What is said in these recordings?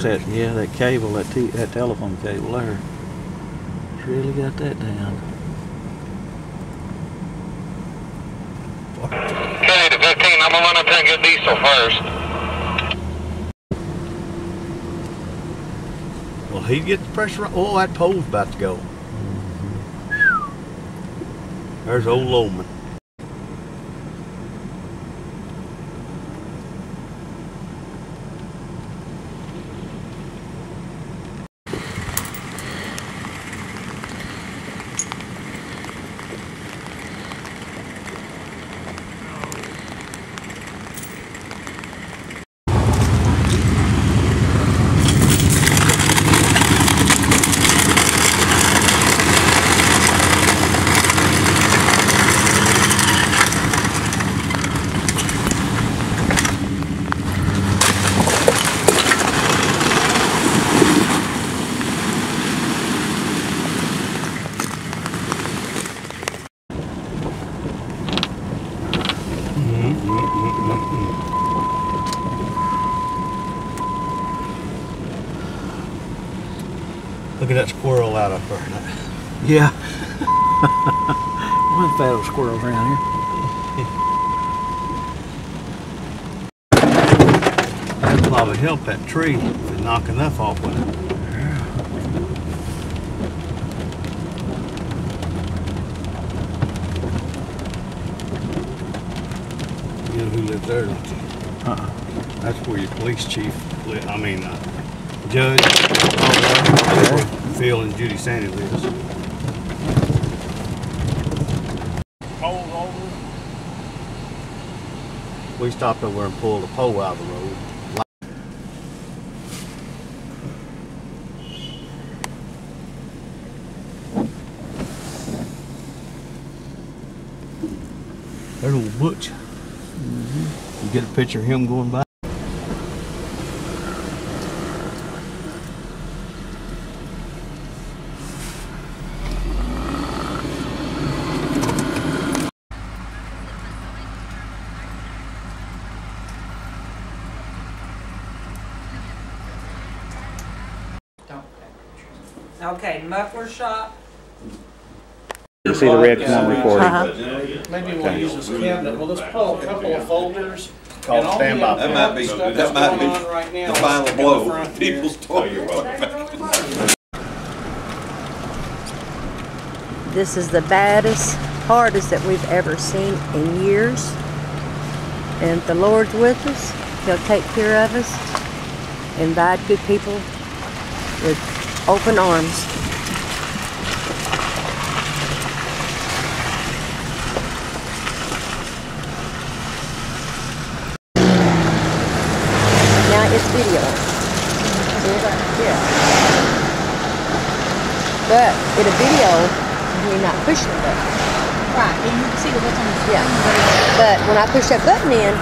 that's that, yeah, that cable, that T, that telephone cable there. It's Really got that down. Okay, to 15, I'm gonna run up there and get diesel first. Well, he'd get the pressure. on- Oh, that pole's about to go. Mm-hmm. There's old Lowman. Look at that squirrel out up there. Yeah. One fat old squirrels around here. That'd probably help that tree to knock enough off with it. You know who lives there, don't you? Uh-uh. That's where your police chief, li- I mean, uh, judge, that's where Phil and Judy Sandy lives. We stopped over and pulled a pole out of the road. There's old Butch. You get a picture of him going by? Okay, muffler shop, You see the red one recording? Uh-huh. Maybe we'll use this cabinet, we'll just pull a couple of folders. Call and all the standby. important That might be- that might be on right now the is final in the blow. front. People's talking. This is the baddest, hardest that we've ever seen in years. And if the Lord's with us, He'll take care of us and guide good people with open arms. Now it's video. See that? Yeah. But a you're not pushing the button. Right, and you can see what's on the. Yeah. But when I push that button in,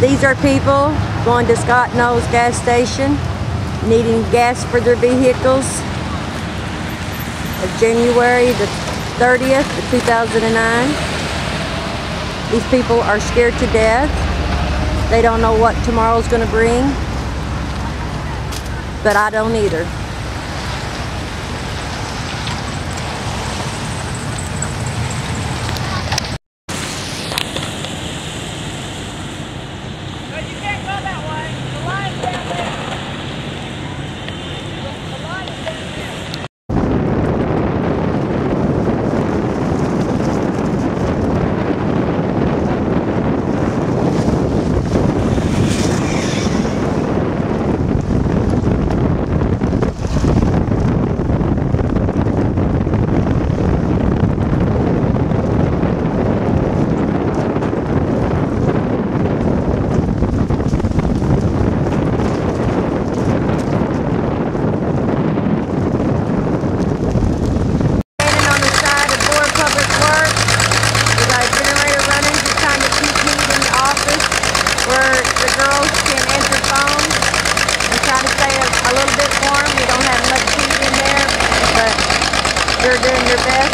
these are people going to Scott Knowles gas station, needing gas for their vehicles. Of January the 30th of 2009. These people are scared to death. They don't know what tomorrow's going to bring but I don't either.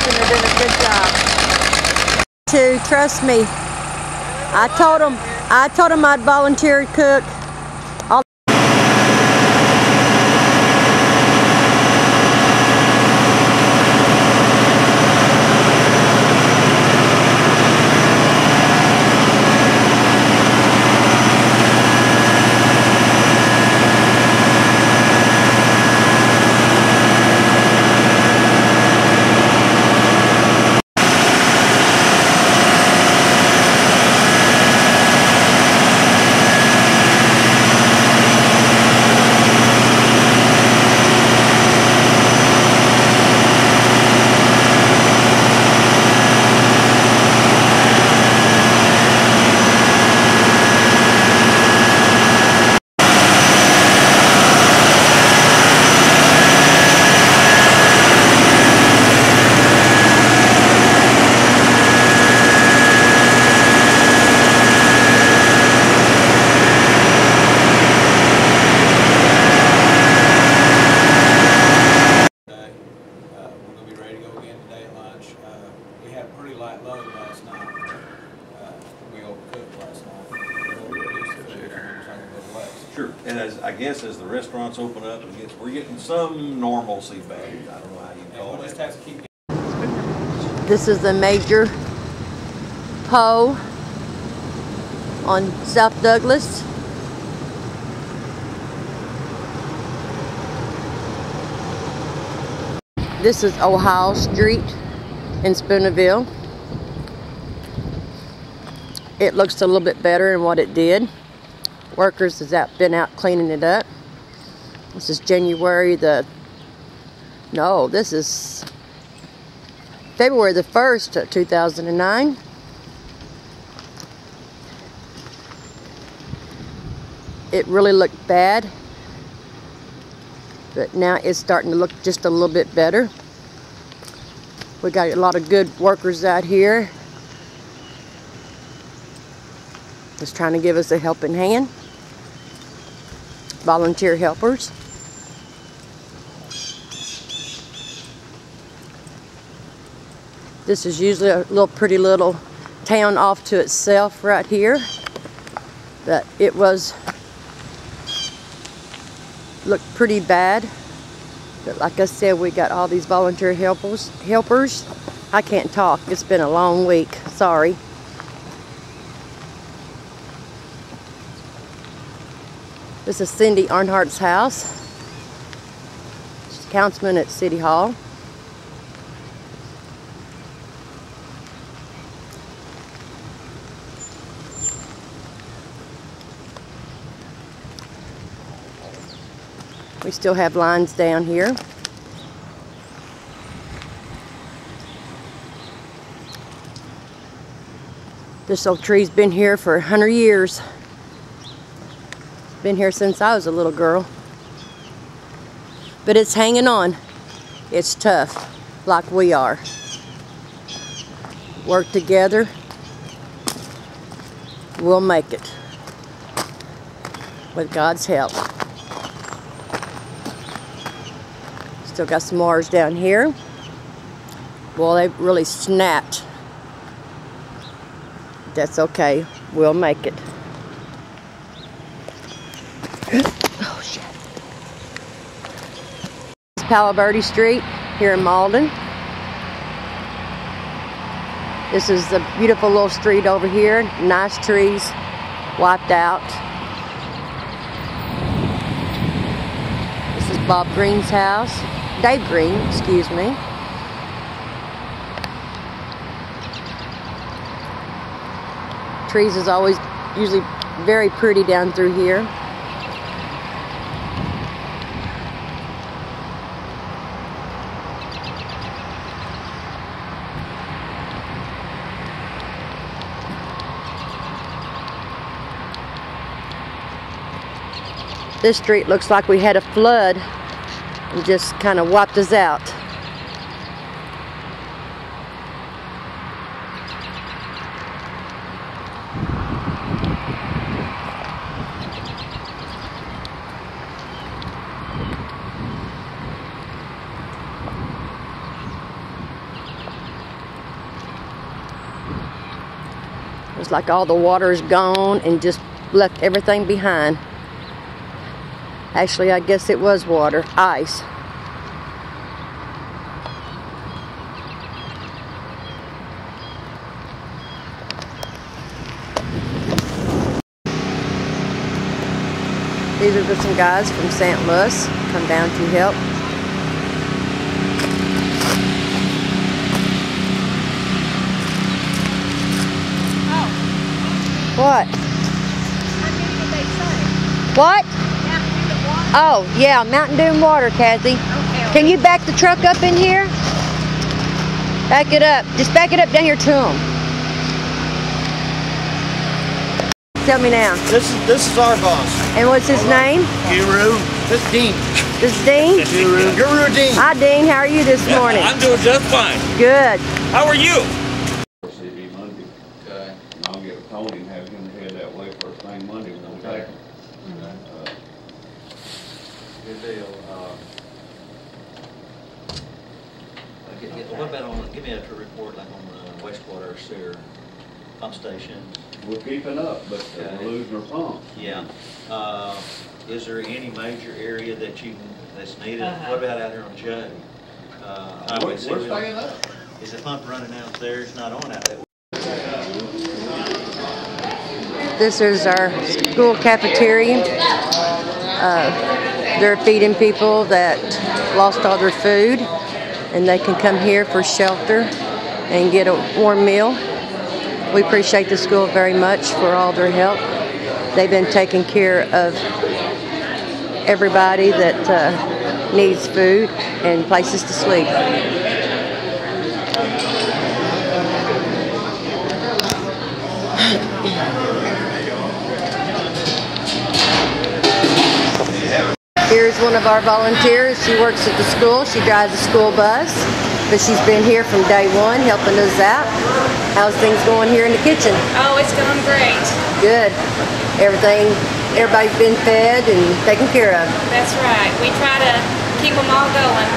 and they're doing a good job. To trust me, I told them, I told them I'd volunteer cook. All today. Uh, we're gonna be ready to go again today at lunch. Uh, we had a pretty light load last night. Uh, we overcooked last night. We'll reduce the food, and we're trying to go less. Sure, and as, I guess as the restaurants open up, and get- we're getting some normalcy back, I don't know how you call we'll it. have to keep This is the major Poe on South Douglas. This is Ohio Street in Spoonerville. It looks a little bit better than what it did. Workers has out, been out cleaning it up. This is January the, no, this is February the 1st, uh, 2009. It really looked bad, but now it's starting to look just a little bit better. We got a lot of good workers out here. Just trying to give us a helping hand. Volunteer helpers. This is usually a little pretty little town off to itself right here. But it was looked pretty bad. But like I said, we got all these volunteer helpers helpers. I can't talk. It's been a long week. Sorry. This is Cindy Arnhart's house. She's a councilman at City Hall. We still have lines down here. This old tree's been here for a hundred years. Been here since I was a little girl. But it's hanging on. It's tough, like we are. Work together, we'll make it. With God's help. Still got some Mars down here. Well, they really snapped. That's okay. We'll make it. oh, shit. It's Palo Verde Street here in Malden. This is the beautiful little street over here. Nice trees, wiped out. This is Bob Green's house. Dave Green, excuse me. Trees is always usually very pretty down through here. This street looks like we had a flood and just kind of wiped us out. It's like all the water is gone and just left everything behind. Actually, I guess it was water, ice. These are just some guys from St. Louis come down to help. What? What? Oh, yeah, Mountain Dew and water, Kathy. Can you back the truck up in here? Back it up. Just back it up down here to them. Tell me now. This is, this is our boss. And what's his name? Guru. This is Dean. This is Dean? Guru. Guru Dean. Hi, Dean. How are you this morning? I'm doing just fine. Good. How are you? CB Monday. Okay. And I'll get told him, have him head that way first thing Monday, we'll take him. Uh, Good deal. Uh, get- get- What about on, give me a report like on the wastewater sewer pump stations. We're keeping up, but uh, Okay. we're losing our pump. Yeah. Uh, Is there any major area that you, that's needed? Uh-huh. What about out here on J? Uh, We're Highway we're zero? staying up. Is the pump running out there? It's not on out there. This is our school cafeteria. Uh, they're feeding people that lost all their food, and they can come here for shelter and get a warm meal. We appreciate the school very much for all their help. They've been taking care of everybody that uh, needs food and places to sleep. Here's one of our volunteers. She works at the school. She drives a school bus, but she's been here from day one helping us out. How's things going here in the kitchen? Oh, it's going great. Good. Everything, everybody's been fed and taken care of. That's right. We try to keep them all going.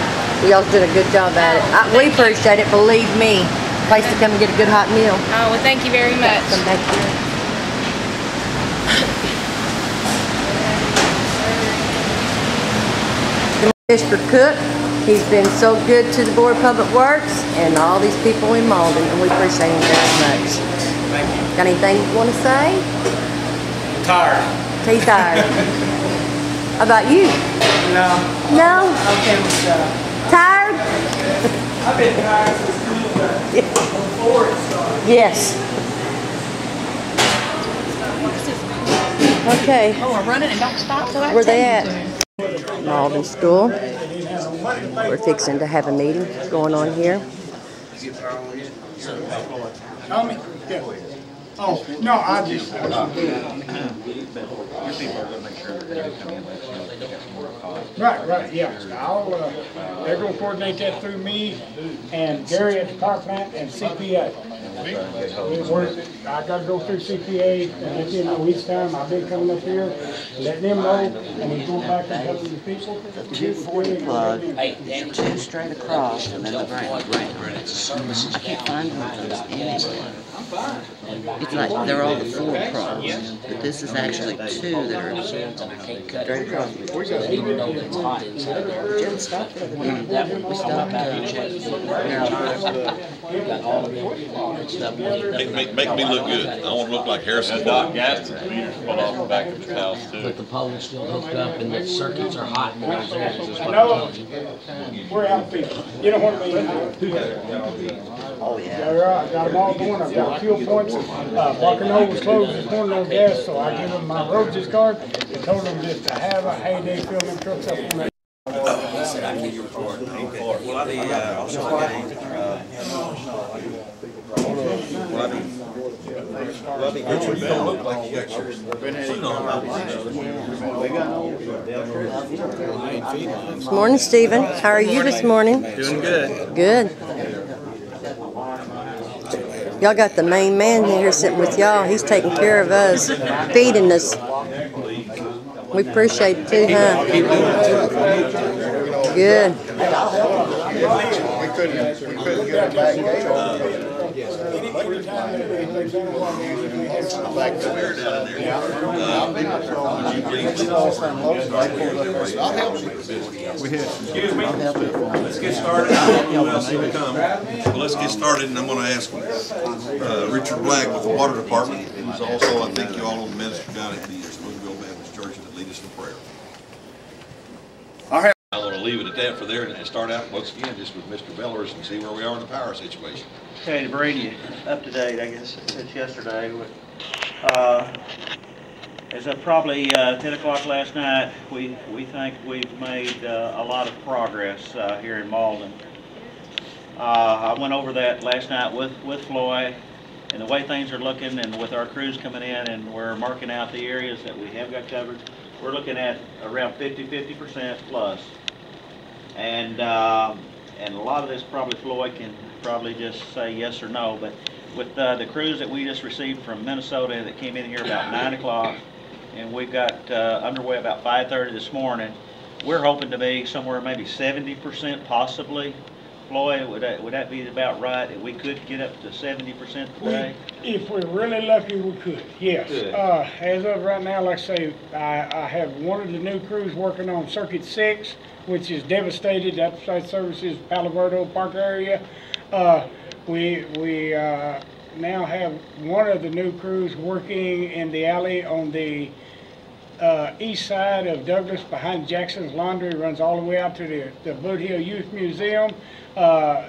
Y'all did a good job at it. Oh, I, we appreciate it, believe me. Place to come and get a good hot meal. Oh, well, thank you very much. Back here. Mr. Cook, he's been so good to the Board of Public Works and all these people in Malden, and we appreciate him very much. Thank you. Got anything you want to say? Tired. He's tired. How about you? No. No? Okay, with, uh, Tired? I've been tired since school started. Before it started. Yes. Okay. Oh, we're running and don't stop till I Where tell they at? Malden School. We're fixing to have a meeting going on here. Tommy? Oh, no, I just, Your people are gonna make sure that they come in, let you know they got some more costs. right, right, yeah. I'll, uh, they're gonna coordinate that through me and Gary at the power plant and CPA. We're- I gotta go through CPA and let them know each time I've been coming up here, letting them know, and he's going back and telling the people. Two forty plug, two straight across, and then the drain. I can't find one of those anywhere. It's like, they're all the four across, but this is actually two that are straight across. Jen stopped it. We stopped, Make, make, make me look good. I wanna look like Harrison Ford. gas meters put off the back of his house too. But the pole's still hooked up and the circuits are hot in those areas, is what I'm No, telling you. we're out of people. You know what I mean? Oh, yeah. Yeah, right. Got them all going. I've got fuel points. Uh, Barker Knoll was closed this morning on gas, so I give them my Rogers card and told them just to have a heyday filling them trucks up on that. Morning, Stephen. How are you this morning? Doing good. Good. Y'all got the main man here sitting with y'all. He's taking care of us, feeding us. We appreciate it too, huh? Good. We couldn't, we couldn't get it back. Excuse me, let's get started. Who else to come? Let's get started, and I'm gonna ask, uh, Richard Black with the Water Department, who's also, I think you all know the minister down at the Springville Baptist Church, that lead us in prayer. I want to leave it at that for there and start out once again just with Mr. Bellers and see where we are in the power situation. Okay, to bring you up to date, I guess it's yesterday, uh, as of probably, uh, ten o'clock last night, we, we think we've made, uh, a lot of progress, uh, here in Malden. Uh, I went over that last night with, with Floyd, and the way things are looking, and with our crews coming in, and we're marking out the areas that we have got covered, we're looking at around 50, 50 percent plus. And, um, and a lot of this probably Floyd can probably just say yes or no, but with, uh, the crews that we just received from Minnesota that came in here about nine o'clock, and we got, uh, underway about five thirty this morning, we're hoping to be somewhere maybe seventy percent possibly. Floyd, would that, would that be about right, that we could get up to seventy percent today? If we're really lucky, we could, yes. Could. Uh, as of right now, like I say, I, I have one of the new crews working on Circuit Six, which is devastated, that's site services, Palo Verde Park area. Uh, we, we, uh, now have one of the new crews working in the alley on the, uh, east side of Douglas behind Jackson's Laundry, runs all the way out to the, the Bootheel Youth Museum. Uh,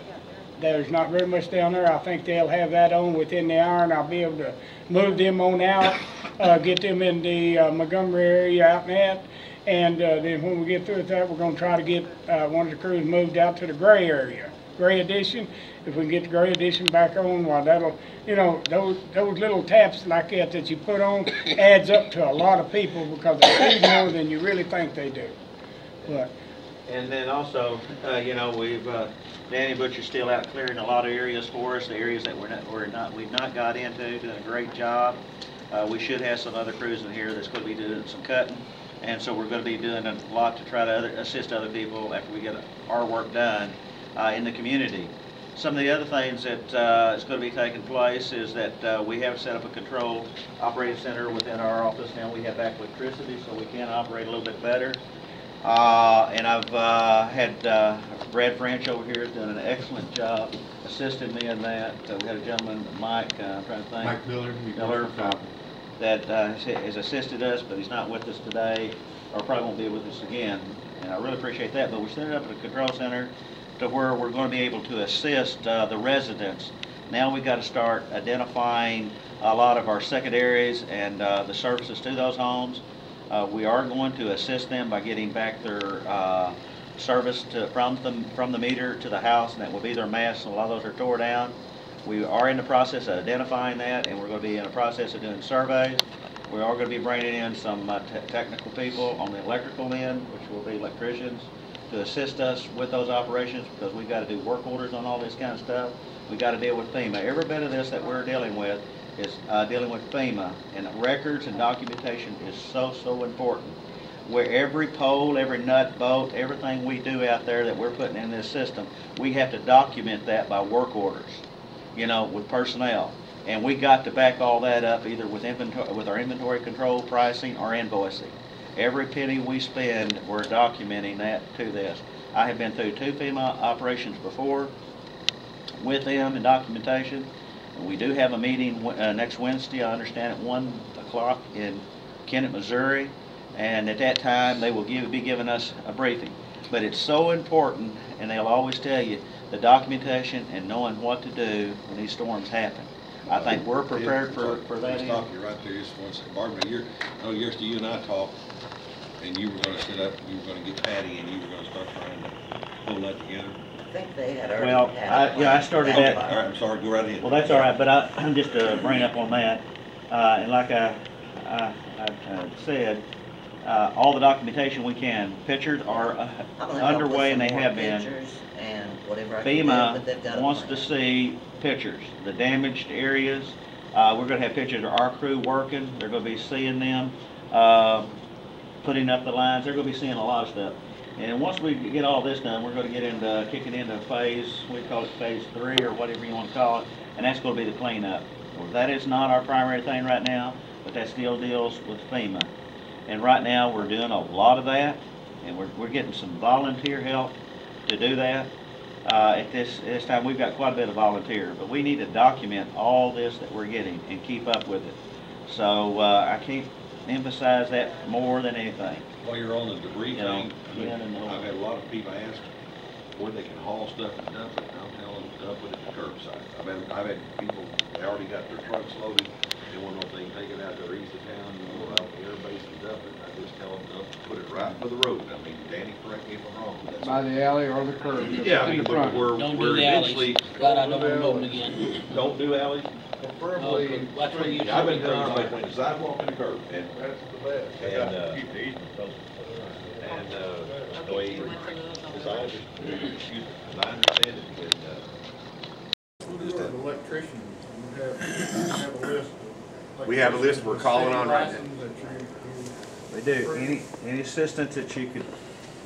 there's not very much down there. I think they'll have that on within the hour and I'll be able to move them on out, uh, get them in the uh, Montgomery area out in that. And, uh, then when we get through with that, we're gonna try to get, uh, one of the crews moved out to the gray area. Gray Addition, if we can get the Gray Addition back on, well, that'll, you know, those, those little taps like that that you put on adds up to a lot of people because they feed more than you really think they do. But, And then also, uh, you know, we've, uh, Danny Butcher's still out clearing a lot of areas for us, the areas that we're not, we're not, we've not got into, doing a great job. Uh, we should have some other crews in here that's gonna be doing some cutting, and so we're gonna be doing a lot to try to other, assist other people after we get our work done, uh, in the community. Some of the other things that, uh, is gonna be taking place is that, uh, we have set up a control operating center within our office now. We have back electricity, so we can operate a little bit better. Uh, and I've, uh, had, uh, Brad French over here has done an excellent job assisting me in that. Uh, we had a gentleman, Mike, uh, I'm trying to think. Mike Miller. Miller, uh, that, uh, has assisted us, but he's not with us today, or probably won't be with us again. And I really appreciate that, but we're setting up a control center to where we're gonna be able to assist, uh, the residents. Now we've gotta start identifying a lot of our secondaries and, uh, the services to those homes. Uh, we are going to assist them by getting back their, uh, service to, from the, from the meter to the house, and that will be their masts, and a lot of those are tore down. We are in the process of identifying that, and we're gonna be in the process of doing surveys. We are gonna be bringing in some, uh, technical people on the electrical end, which will be electricians, to assist us with those operations, because we've gotta do work orders on all this kind of stuff. We've gotta deal with FEMA. Every bit of this that we're dealing with is, uh, dealing with FEMA, and records and documentation is so, so important. Where every pole, every nut, bolt, everything we do out there that we're putting in this system, we have to document that by work orders, you know, with personnel. And we got to back all that up either with inventory, with our inventory control pricing or invoicing. Every penny we spend, we're documenting that to this. I have been through two FEMA operations before with them and documentation. We do have a meeting uh, next Wednesday, I understand, at one o'clock in Kennett, Missouri. And at that time, they will give, be giving us a briefing. But it's so important, and they'll always tell you, the documentation and knowing what to do when these storms happen. I think we're prepared for, for that. Let's end. stop you right there just one second. Barbara, you're, oh, yesterday you and I talked, and you were gonna set up, you were gonna get Patty, and you were gonna start trying to pull that together. I think they had already. Well, had I, yeah, I started Okay, that. all right, I'm sorry, go right ahead. Well, that's all right, but I, I'm just to bring up on that, uh, and like I, I, I uh, said, uh, all the documentation we can, pictures are uh, I'm gonna help with underway and some they more have been. pictures And whatever I can do, but FEMA wants to see pictures, the damaged areas. Uh, we're gonna have pictures of our crew working, they're gonna be seeing them, uh, putting up the lines, they're gonna be seeing a lot of stuff. And once we get all this done, we're gonna get into, kicking into phase, we call it phase three or whatever you wanna call it, and that's gonna be the cleanup. Well, that is not our primary thing right now, but that still deals with FEMA. And right now, we're doing a lot of that, and we're, we're getting some volunteer help to do that. Uh, at this, this time, we've got quite a bit of volunteer, but we need to document all this that we're getting and keep up with it. So, uh, I can't emphasize that more than anything. While you're on the debris You know, thing, I mean, yeah, and the I've had a lot of people ask where they can haul stuff and dump it, and I'm telling them, dump it at the curbside. I've had, I've had people, they already got their trucks loaded, they want to know if they can take it out to their east of town, you know, out the air base and dump it, I just tell them, dump, put it right by the road, I mean, Danny, correct me if I'm wrong, that's. By the alley or the curb. Yeah, I mean, we're, we're Don't do we're the alleys. eventually. God, I don't wanna mow again. Don't do alleys? Preferably. That's where you. I've been telling everybody, between the sidewalk and the curb, and, That's the best. and, uh, and, uh, the way, as I, excuse me, as I understand it, with, uh, Just have electricians, we have, we have a list. of We have a list we're calling on right now. electricians that you- We do. Any, any assistance that you could,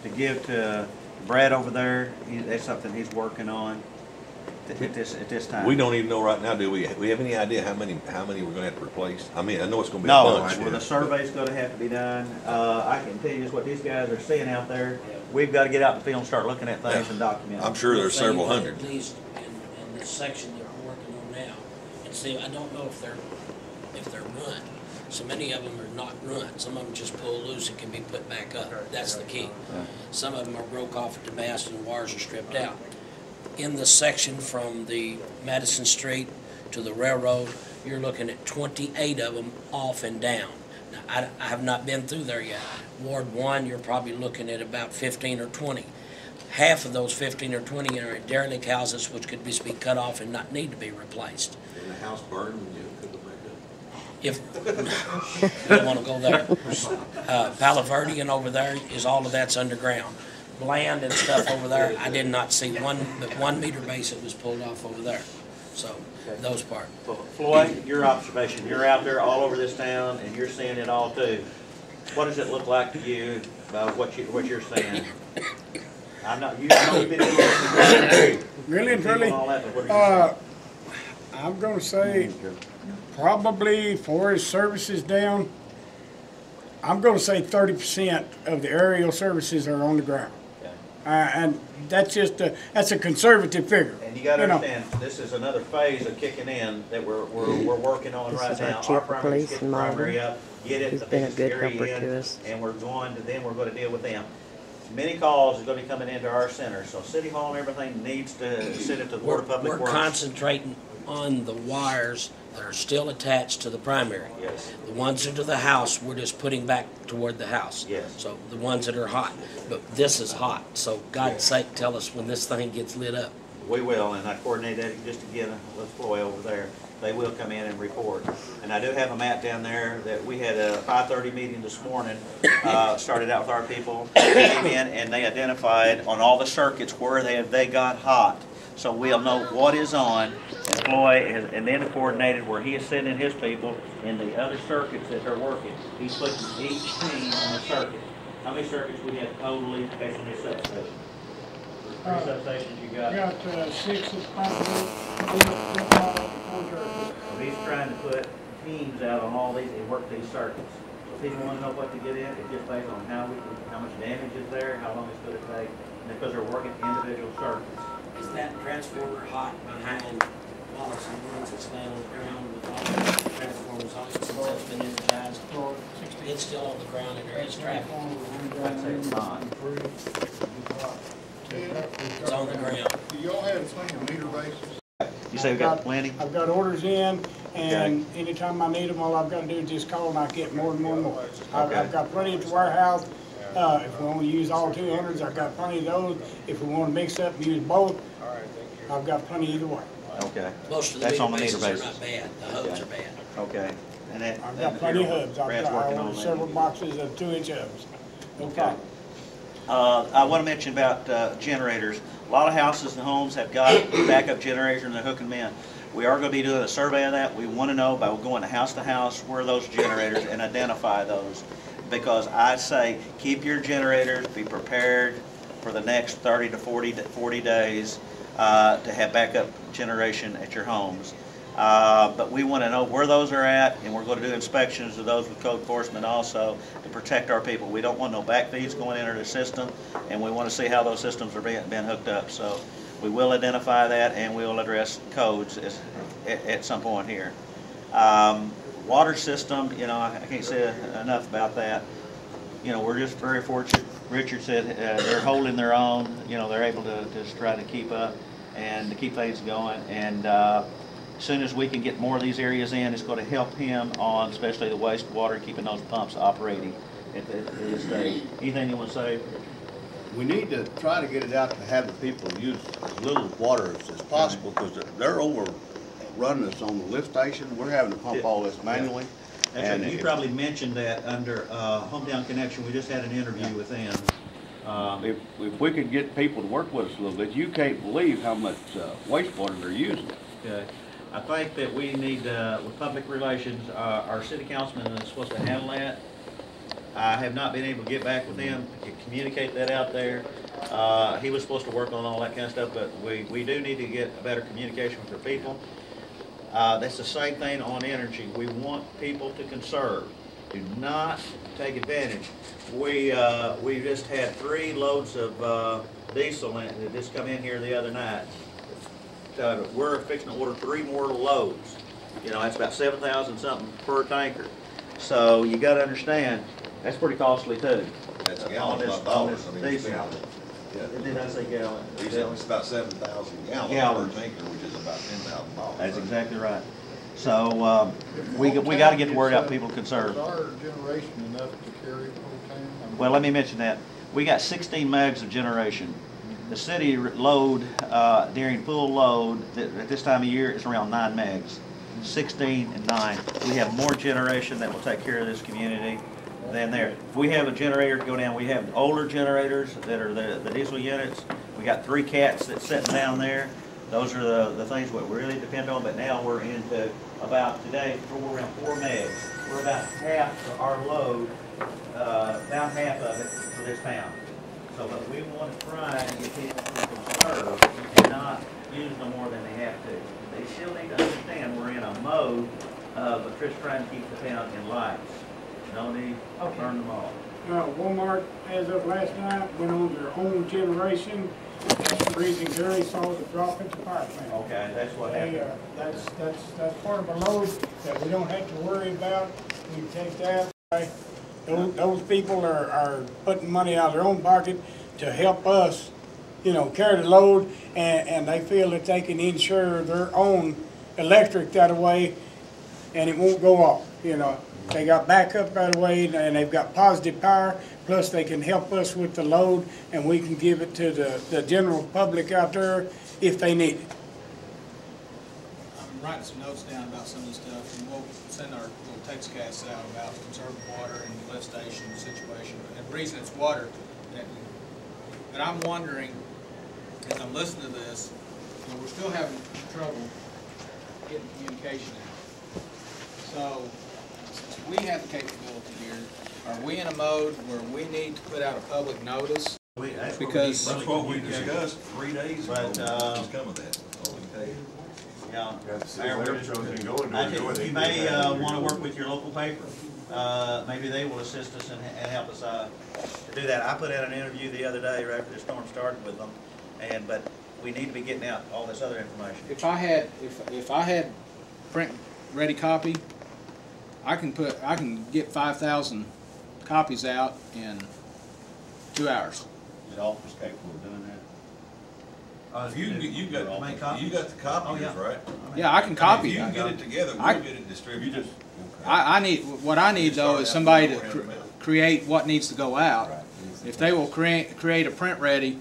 to give to Brad over there, he- that's something he's working on at at this, at this time. We don't even know right now, do we? We have any idea how many, how many we're gonna have to replace? I mean, I know it's gonna be a No, bunch. well, the survey's gonna have to be done. Uh, I can tell you just what these guys are seeing out there. We've gotta get out in the field and start looking at things and documenting. I'm sure there's several that hundred. At least in, in this section that I'm working on now, and see, I don't know if they're, if they're run. So many of them are not run, some of them just pull loose and can be put back up, that's the key. Some of them are broke off at the mast and the wires are stripped out. In the section from the Madison Street to the railroad, you're looking at twenty-eight of them off and down. Now, I, I have not been through there yet. Ward one, you're probably looking at about fifteen or twenty. Half of those fifteen or twenty are in derelict houses which could just be cut off and not need to be replaced. In the house burned, you could have back If, you don't wanna go there. Uh, Palo Verde and over there is all of that's underground. Bland and stuff over there, I did not see one, but one meter base that was pulled off over there. So, those part. Floyd, your observation, you're out there all over this town and you're seeing it all too. What does it look like to you, about what you, what you're seeing? I'm not, you, I know you've been Really and truly, all that, but what are you uh, I'm gonna say probably Forest Services down. I'm gonna say thirty percent of the aerial services are on the ground. Uh, and that's just a, that's a conservative figure. And you gotta know. understand, this is another phase of kicking in that we're, we're, we're working on This right is our now. chief of primary police get the in primary up, get it, He's the been a good area helper in, to us. And we're going to, then we're gonna deal with them. Many calls are gonna be coming into our center, so City Hall and everything needs to sit into the Board We're, of Public Works. we're concentrating on the wires that are still attached to the primary. Yes. The ones that are the house, we're just putting back toward the house. Yes. So the ones that are hot, but this is hot, so God's sake, tell us when this thing gets lit up. We will, and I coordinated that just again with Floyd over there. They will come in and report. And I do have a map down there that we had a five-thirty meeting this morning, uh, started out with our people. They Came in and they identified on all the circuits where they, they got hot. So we'll know what is on. And Floyd has, and then coordinated where he is sending his people in the other circuits that are working. He's putting each team on a circuit. How many circuits we have totally facing this substation? Three Uh, substations you got? Got uh, six at Pine Bluff, eight at Fort So he's trying to put teams out on all these and work these circuits. So if people want to know what to get in, it's just based on how we, how much damage is there, how long it's gonna take, and because they're working individual circuits. Is that transformer hot behind Wallace and Woods that's laying on the ground with all the transformers on it since that's been energized? It's still on the ground and there is traffic. I'd say it's not. It's on the ground. Do y'all have single meter bases? You say we've got plenty? I've got orders in, and anytime I need them, all I've got to do is just call and I get more and more and more. I've, I've got plenty at the warehouse. Uh, if we want to use all two hundreds, I've got plenty of those. If we want to mix up and use both, I've got plenty either way. Okay. Most of the That's meter on the meter bases are basis. not bad, the hubs are bad. Okay. And that. I've that got plenty of material hubs. I've Brad's got, I working on ordered that. several boxes of two-inch hubs. No problem. Uh, I want to mention about uh, generators. A lot of houses and homes have got backup generators and they're hooking them in. We are going to be doing a survey of that. We want to know by going house to house where those generators and identify those. Because I say, keep your generators, be prepared for the next 30 to 40, to 40 days uh, to have backup generation at your homes. Uh, But we want to know where those are at, and we're going to do inspections of those with code enforcement also to protect our people. We don't want no back feeds going into the system, and we want to see how those systems are being, being hooked up. So we will identify that, and we will address codes as- at, at some point here. Um, Water system, you know, I can't say enough about that. You know, we're just very fortunate. Richard said uh, they're holding their own, you know, they're able to just try to keep up and to keep things going. And uh, as soon as we can get more of these areas in, it's going to help him on especially the wastewater, keeping those pumps operating at this stage. Anything you want to say? We need to try to get it out to have the people use as little water as, as possible, because they're, they're overrunning us on the lift station, we're having to pump all this manually. That's And right. You probably mentioned that under uh, Hometown Connection. We just had an interview with them. Um, If, if we could get people to work with us a little bit, you can't believe how much uh, wastewater they're using. Okay. I think that we need, uh, with public relations, uh, our city councilman is supposed to handle that. I have not been able to get back with him, to communicate that out there. Uh, He was supposed to work on all that kind of stuff, but we, we do need to get a better communication with our people. Uh, That's the same thing on energy. We want people to conserve. Do not take advantage. We, uh, we just had three loads of uh, diesel in- that just come in here the other night. So we're fixing to order three more loads. You know, that's about seven thousand something per tanker. So you gotta understand, that's pretty costly too. That's All gallons, this- dollars. this diesel. Gallons. Yeah. Did I say gallon? He said it's about seven thousand gallons Gallons. per tanker, which is about ten thousand dollars. That's exactly right. So, um, we, we gotta get the word out, people conserve. Is our generation enough to carry the whole town? I mean, Well, let me mention that. We got 16 megs of generation. The city r- load, uh, during full load, th- at this time of year, is around 9 megs. 16 and 9. We have more generation that will take care of this community than there. If we have a generator to go down, we have older generators that are the, the diesel units. We got three cats that's sitting down there. Those are the, the things what we really depend on, but now we're into about today, we're around 4 megs. We're about half our load uh, about half of it for this town. So, but we want to try and get people to conserve and not use no more than they have to. They still need to understand we're in a mode of just trying to keep the town in lights. No need to burn them all. Uh, Walmart, as of last night, went on their own generation. That's the reason Gary saw the drop at the power plant. Okay, that's what They, happened. uh, that's, that's, that's part of a load that we don't have to worry about. We take that. right? Those, those people are, are putting money out of their own pocket to help us, you know, carry the load, and, and they feel that they can insure their own electric that way, and it won't go off, you know. They got backup right away, and they've got positive power, plus they can help us with the load, and we can give it to the, the general public out there if they need it. I'm writing some notes down about some of this stuff, and we'll send our little text casts out about conserving water and the lift station situation. And the reason it's water, that, I'm wondering, as I'm listening to this, you know, we're still having trouble getting communication out. So, we have the capability here, are we in a mode where we need to put out a public notice? We- that's what we Because. That's what we discussed three days ago. But, uh, What's come of that? That's all we can tell you. Yeah. Mayor, we're it just- shows you going, doing, I think You may, uh, wanna work with your local paper. Uh, maybe they will assist us and, and help us, uh, to do that. I put out an interview the other day, right after the storm started with them, and, but we need to be getting out all this other information. If I had, if, if I had print ready copy, I can put, I can get five thousand copies out in two hours. Is the office capable of doing that? Uh, if you, you got, Make copies? you got the copies, Oh, yeah. right? Yeah, I can copy. If you can get it together, I- we'll get it distributed. I, I need, what I need though is somebody to cr- create what needs to go out. If they will create, create a print ready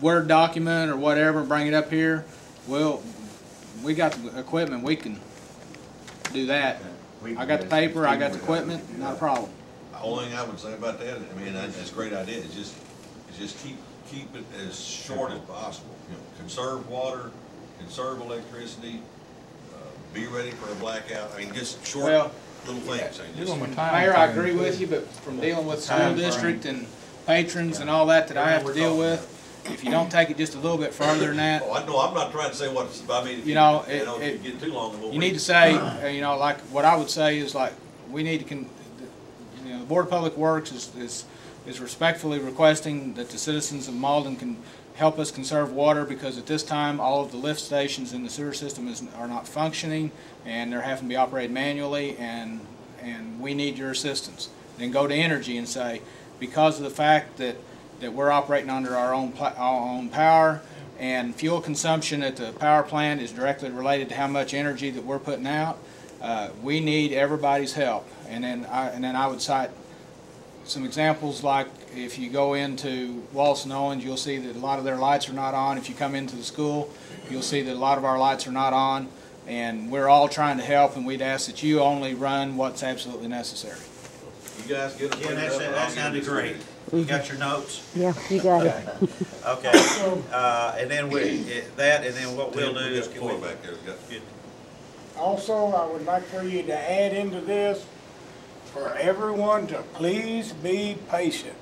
Word document or whatever, bring it up here, well, we got the equipment, we can do that. I got the paper, I got the equipment, not a problem. The only thing I would say about that, I mean, that- that's a great idea, is just, is just keep, keep it as short as possible. You know, conserve water, conserve electricity, uh, be ready for a blackout, I mean, just short Well, little things. I mean, just- Mayor, I agree with you, but from dealing with school district and patrons and all that that I have to deal with, if you don't take it just a little bit further than that, Oh, I know, I'm not trying to say what's, I mean, if You you, know, you it- know, if it- you get too long, we'll. you need to say, uh, you know, like, what I would say is like, we need to, con- you know, the Board of Public Works is, is, is respectfully requesting that the citizens of Malden can help us conserve water, because at this time, all of the lift stations in the sewer system is, are not functioning, and they're having to be operated manually, and, and we need your assistance. Then go to energy and say, because of the fact that, that we're operating under our own, our own power, and fuel consumption at the power plant is directly related to how much energy that we're putting out, uh, we need everybody's help. And then I, and then I would cite some examples like if you go into Walson Owens, you'll see that a lot of their lights are not on. If you come into the school, you'll see that a lot of our lights are not on. And we're all trying to help, and we'd ask that you only run what's absolutely necessary. You guys get it Ken, cleaned that sounded, that sounded this great. Ready. You got your notes? Yeah, you got it. Okay, uh, and then we, it- that, and then what we'll do Tim, is. we got Floor back there, we got- Also, I would like for you to add into this, for everyone to please be patient.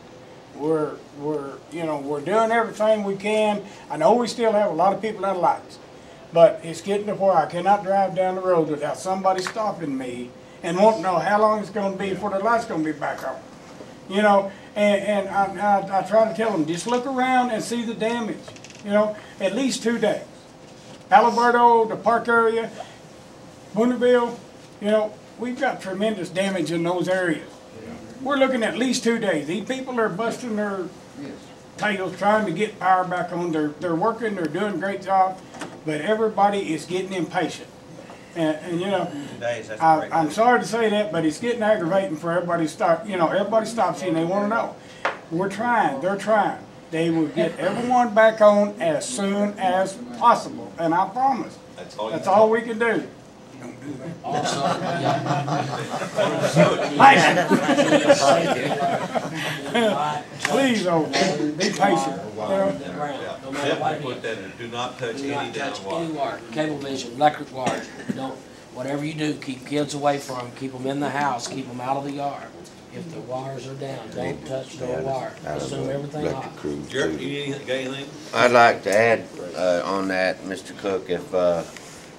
We're, we're, you know, we're doing everything we can. I know we still have a lot of people out of lights, but it's getting to where I cannot drive down the road without somebody stopping me and wanting to know how long it's gonna be before the light's gonna be back on. You know, and, and I, I, I try to tell them, just look around and see the damage, you know, at least two days. Palo the park area, Boonerville, you know, we've got tremendous damage in those areas. We're looking at least two days. These people are busting their tails trying to get power back on. They're, they're working, they're doing a great job, but everybody is getting impatient. And, and you know, days, I, I'm sorry to say that, but it's getting aggravating for everybody to start, you know, everybody stops here and they wanna know. We're trying, they're trying. They will get everyone back on as soon as possible, and I promise. That's all That's all we can do. Also, Please, oh, be patient, you know? Yeah, No matter what definitely put that in, do not touch Do any not down touch wire. any wire, cable vision, electric wires. Don't, whatever you do, keep kids away from them, keep them in the house, keep them out of the yard. If the wires are down, don't touch no wire. Assume everything off. Jerry, you need- got anything? I'd like to add, uh, on that, Mr. Cook, if, uh,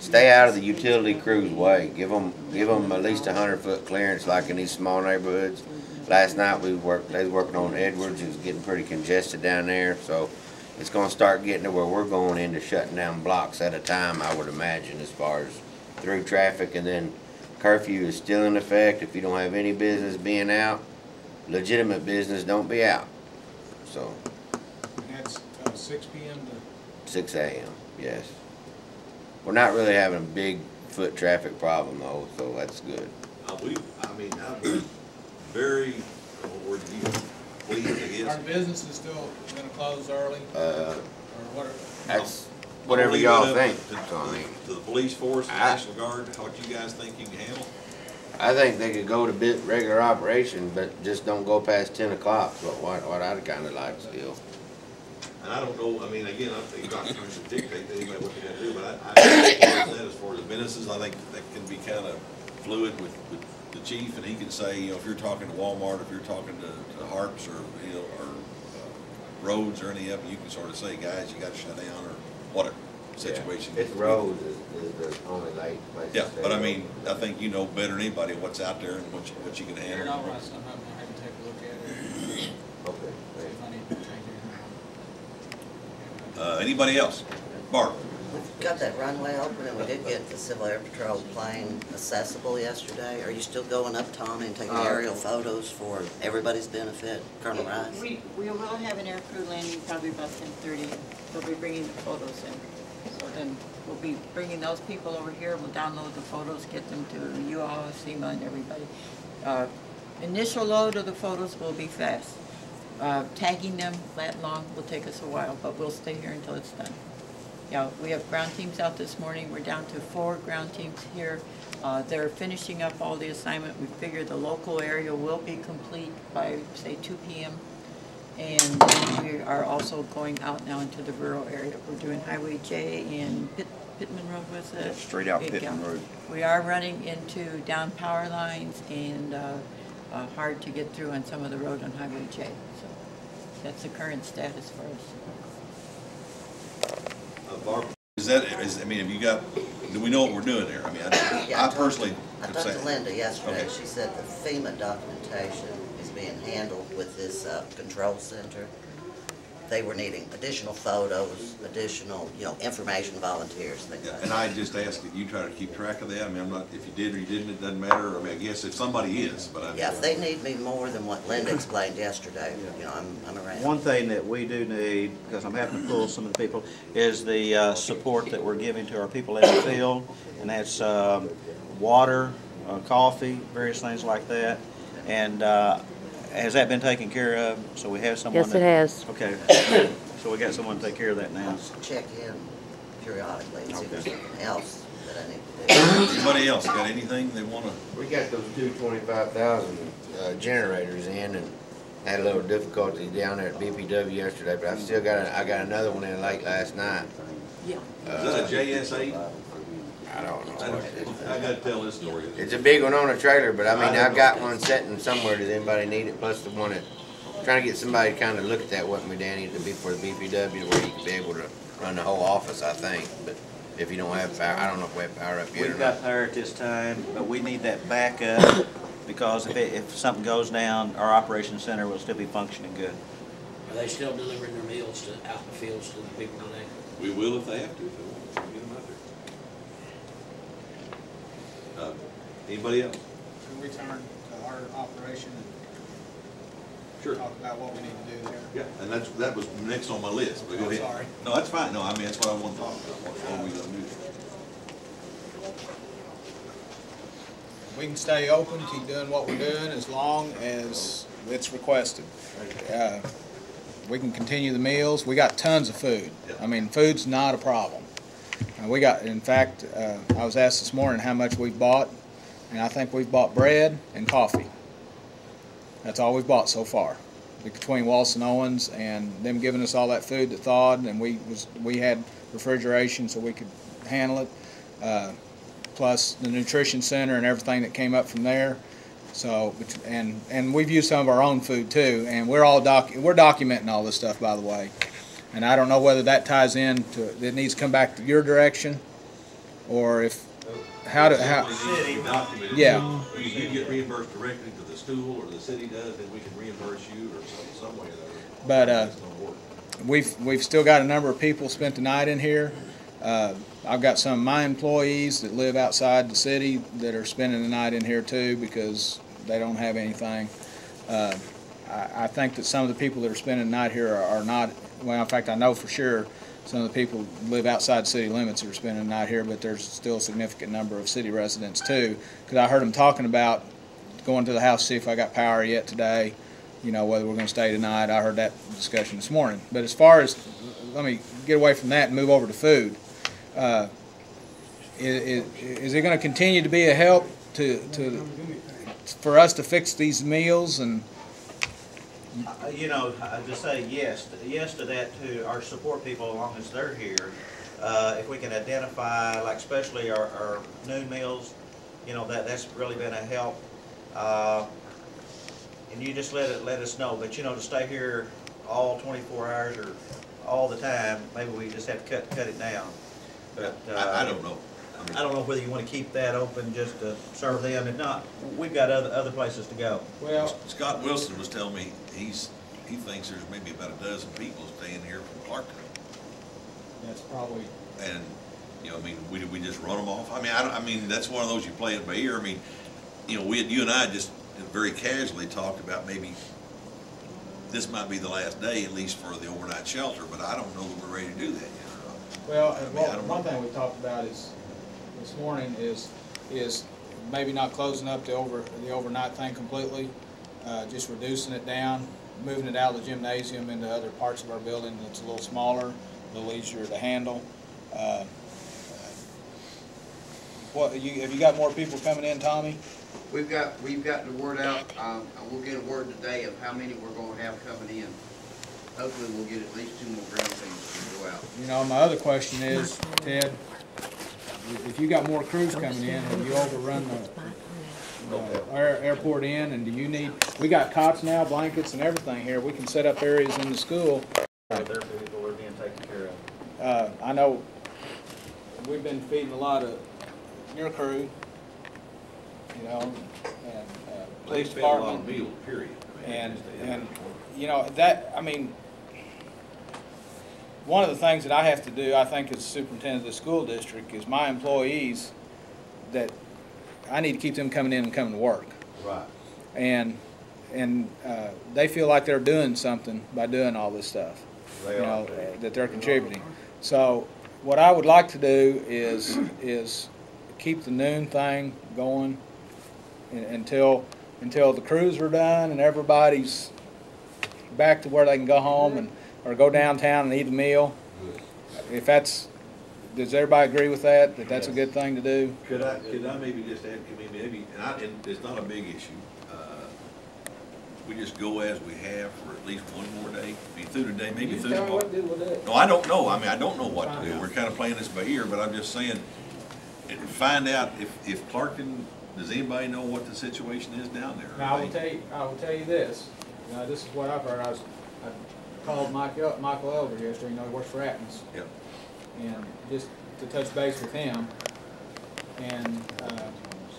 stay out of the utility crew's way. Give them, give them at least a hundred foot clearance like in these small neighborhoods. Last night we worked, they was working on Edwards, it was getting pretty congested down there, so it's gonna start getting to where we're going into shutting down blocks at a time, I would imagine, as far as through traffic, and then curfew is still in effect. If you don't have any business being out, legitimate business, don't be out. So, That's uh, six P M to six AM, yes. We're not really having a big foot traffic problem though, so that's good. Uh, we, I mean, I'm very, what word do you, pleased, I Our business is still gonna close early, Uh, or what? that's whatever Leave y'all up think. To, So, I mean, to the police force, the I- National Guard, what you guys think you can handle? I think they could go to bit regular operation, but just don't go past ten o'clock, but what, what I'd kinda like still. And I don't know, I mean, again, I think you're not trying to dictate to anybody what they gotta do, but I, I, as far as that, as far as the businesses, I think that can be kind of fluid with, with the chief, and he can say, you know, if you're talking to Walmart, if you're talking to, to Harps, or, you know, or, uh, Rhodes, or any of them, you can sort of say, guys, you gotta shut down, or whatever situation. It's roads is, is the only late place. Yeah, stay but I open. mean, I think you know better than anybody what's out there and what you, what you can Aaron, handle. I'll write something up, and I'll have to take a look at it, Okay, see if I need to change anything. Uh, anybody else? Barb? We've got that runway open and we did get the Civil Air Patrol plane accessible yesterday. Are you still going up, Tommy, and taking Uh, aerial photos for everybody's benefit? Colonel Rice? We, we will have an aircrew landing probably about ten thirty. They'll be bringing the photos in. So then we'll be bringing those people over here. We'll download the photos, get them to UO, SEMA and everybody. Uh, Initial load of the photos will be fast. Uh, Tagging them that long will take us a while, but we'll stay here until it's done. Yeah, we have ground teams out this morning. We're down to four ground teams here. Uh, They're finishing up all the assignment. We figure the local area will be complete by, say, two PM. And we are also going out now into the rural area. We're doing Highway J in Pitt- Pittman Road, was it? Straight out Yeah. Pittman Road. We are running into down power lines and uh, uh, hard to get through on some of the road on Highway J. So that's the current status for us. of our, is that, is, I mean, have you got, do we know what we're doing there? I mean, I, Yeah, I talked- personally I talked say. to Linda yesterday, Okay. she said the FEMA documentation is being handled with this, uh, control center. They were needing additional photos, additional, you know, information, volunteers, things like that. And I just ask that you try to keep track of that. I mean, I'm not, if you did or you didn't, it doesn't matter. I mean, I guess if somebody is, but I. Yeah, if they need me more than what Linda explained yesterday, you know, I'm, I'm around. One thing that we do need, because I'm having to pull some of the people, is the uh, support that we're giving to our people in the field, and that's um, water, uh, coffee, various things like that. And uh, has that been taken care of? So we have someone? Yes, it that- has. Okay, so we got someone to take care of that now. Check in periodically and see if there's Okay. something else that I need to do. Anybody else got anything they wanna? We got those two twenty-five thousand, uh, generators in and had a little difficulty down there at BPW yesterday, but I've still got, a- I got another one in late last night. Yeah. Is that a JS eight? I don't know. I don't- I gotta tell this story. It's a big one on a trailer, but I mean, I've got one sitting somewhere. Does anybody need it? Plus the one that, trying to get somebody to kind of look at that, what me Danny, to be for the BPW, where you can be able to run the whole office, I think. But if you don't have power, I don't know if we have power up yet or We've not. got power at this time, but we need that backup, because if, it- if something goes down, our operations center will still be functioning good. Are they still delivering their meals to, out in the fields to the people today? We will if they have to, if they want, We'll get them out there. Uh, Anybody else? Can we turn to our operation Sure. talk about what we need to do there? Yeah, and that's, that was next on my list, but go Oh, ahead. sorry. No, that's fine, no, I mean, that's what I want to talk about, what, what are we gonna do? We can stay open, keep doing what we're doing as long as it's requested. Uh, We can continue the meals. We got tons of food. I mean, food's not a problem. Uh, We got, in fact, uh, I was asked this morning how much we've bought, and I think we've bought bread and coffee. That's all we've bought so far, between Wallis and Owens and them giving us all that food that thawed, and we was, we had refrigeration so we could handle it. Uh, plus the nutrition center and everything that came up from there. So, and, and we've used some of our own food too, and we're all doc, we're documenting all this stuff, by the way. And I don't know whether that ties in to, it needs to come back to your direction, or if, how to, how. Yeah. You, get reimbursed directly to the school, or the city does, then we can reimburse you, or some, some way or. But, uh, That's gonna work. We've, we've still got a number of people spent the night in here. Uh, I've got some of my employees that live outside the city that are spending the night in here too because they don't have anything. Uh, I, I think that some of the people that are spending the night here are, are not, well, in fact, I know for sure some of the people live outside city limits are spending the night here, but there's still a significant number of city residents too. Because I heard them talking about going to the house to see if I got power yet today you know, whether we're gonna stay tonight. I heard that discussion this morning. But as far as, let me get away from that and move over to food. Uh, Is, is it gonna continue to be a help to, to, for us to fix these meals and, You know, I just say yes, yes to that to our support people as long as they're here. Uh, If we can identify, like especially our, our noon meals, you know, that, that's really been a help. Uh, And you just let it, let us know, but you know, to stay here all twenty-four hours or all the time, maybe we just have to cut, cut it down. But, uh. I, I don't know. I don't know whether you wanna keep that open just to serve them. If not, we've got other, other places to go. well, Scott Wilson was telling me, he's, he thinks there's maybe about a dozen people staying here from Clarkton. that's probably, And, you know, I mean, we, we just run them off? I mean, I don't, I mean, that's one of those you play it by ear. I mean, you know, we, you and I just very casually talked about maybe this might be the last day, at least for the overnight shelter, but I don't know that we're ready to do that yet. well, I mean, well, one know. thing we talked about is, this morning is, is maybe not closing up the over, the overnight thing completely, uh, just reducing it down, moving it out of the gymnasium into other parts of our building that's a little smaller, a little easier to handle. Uh, What, you, have you got more people coming in, Tommy? We've got, we've gotten the word out, um, and we'll get a word today of how many we're gonna have coming in. Hopefully, we'll get at least two more ground things to go out. You know, my other question is, Ted, if you got more crews coming in, and you overrun the, the air, airport in, and do you need, we got cots now, blankets and everything here, we can set up areas in the school. Their people are being taken care of. uh, I know we've been feeding a lot of your crew, you know, and, uh, police They a lot of department. meals, period. I mean, And, just they had and, you know, that, I mean, one of the things that I have to do, I think, as superintendent of the school district, is my employees, that I need to keep them coming in and coming to work. Right. And, and, uh, they feel like they're doing something by doing all this stuff. They You know, that they're contributing. So, what I would like to do is, is keep the noon thing going until, until the crews are done and everybody's back to where they can go home and, or go downtown and eat a meal. If that's, does everybody agree with that, that that's a good thing to do? Could I, could I maybe just add, I mean, maybe, and I, and it's not a big issue. uh, We just go as we have for at least one more day, be through the day, maybe through tomorrow. do with it. No, I don't know. I mean, I don't know what to do. We're kind of playing this by ear, but I'm just saying, and find out if, if Clarkton, does anybody know what the situation is down there? Now, I will tell you, I will tell you this, now, this is what I've heard, I was, I called Mike, El- Michael Elder yesterday, you know, he works for Atkins. Yep. And just to touch base with him, and, uh,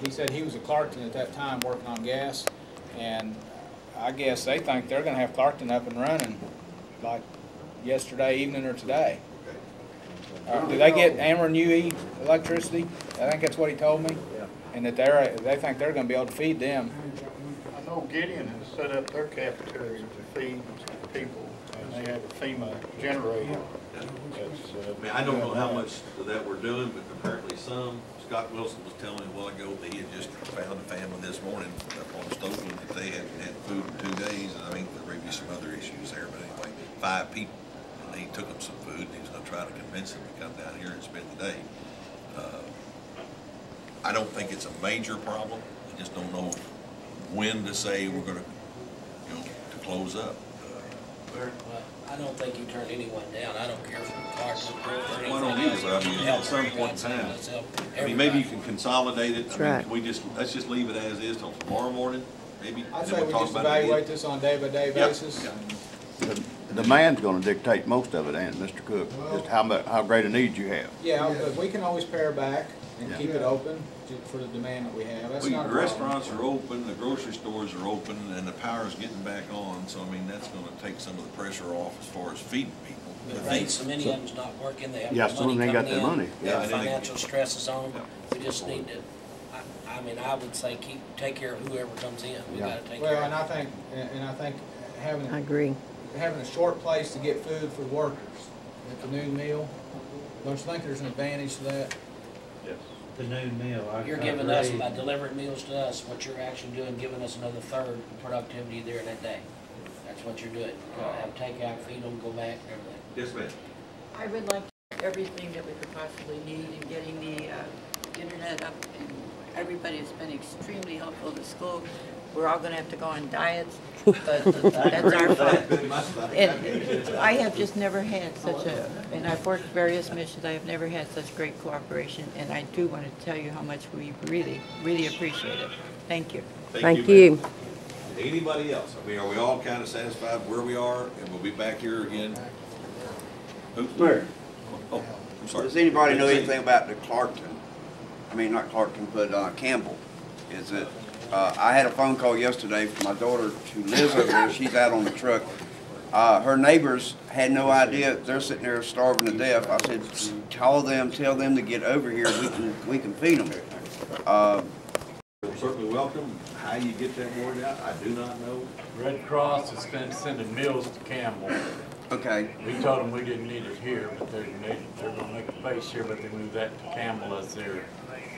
he said he was at Clarkton at that time working on gas, and I guess they think they're gonna have Clarkton up and running like yesterday evening or today. Uh, do they get Ameren UE electricity? I think that's what he told me. Yeah. And that they're, they think they're gonna be able to feed them. I know Gideon has set up their cafeteria to feed people, and they have a FEMA generator. That's, uh, I mean, I don't know how much of that we're doing, but apparently some. Scott Wilson was telling me a while ago that he had just found a family this morning up on Stoughton that they hadn't had food in two days. And I think there may be some other issues there, but anyway, five people. And he took them some food and he was gonna try to convince them to come down here and spend the day. Uh, I don't think it's a major problem. I just don't know when to say we're gonna, you know, to close up. Well, I don't think you turn anyone down. I don't care if it's Clarkton or anything Well, I don't either, else. but I mean, at some point in time, Let's help I mean, maybe you everybody. can consolidate it. That's I mean, right. we just, let's just leave it as is till tomorrow morning, maybe? I'd and say we'll we talk just about it again. evaluate this on a day-by-day Yeah, basis. yeah. The demand's gonna dictate most of it, ain't it, Mr. Cook? Just how mu, how great a need you have. Yeah, but we can always pare back and Yeah. keep it open ju- for the demand that we have. That's We- not The restaurants are open, the grocery stores are open, and the power's getting back on, so I mean, that's gonna take some of the pressure off as far as feeding people. But right, think. so many of them's not working, they have Yeah, no some of them ain't got coming their in. money. Yeah, Yeah, and financial stress is on them. We just need to, I, I mean, I would say keep, take care of whoever comes in. We Yeah. gotta take care Well, of and I them. think, and and I think having, I agree. having a short place to get food for workers at the noon meal, don't you think there's an advantage to that? The noon meal. I- You're I giving us, by delivering meals to us, what you're actually doing, giving us another third of productivity there that day. That's what you're doing. Have takeout, feed them, go back, everything. Yes, ma'am. I would like everything that we could possibly need in getting the uh, internet up, and everybody has been extremely helpful to school. We're all gonna have to go on diets, but that's our fault. And I have just never had such a, and I've worked various missions, I have never had such great cooperation, and I do want to tell you how much we really, really appreciate it. Thank you. Thank ma'am. you. Anybody else? I mean, are we all kind of satisfied where we are, and we'll be back here again? Oops. Mayor. Oh, I'm sorry. Does anybody know anything about the Clarkton? I mean, not Clarkton, but uh, Campbell. Is it, uh, I had a phone call yesterday from my daughter who lives over there. She's out on the truck. Uh, her neighbors had no idea. They're sitting there starving to death. I said, call them, tell them to get over here. We can, we can feed them. Uh, Certainly welcome. How you get that word out, I do not know. Red Cross has been sending meals to Campbell. Okay. We told them we didn't need it here, but they're, they- they're gonna make a base here, but they moved that to Campbell as their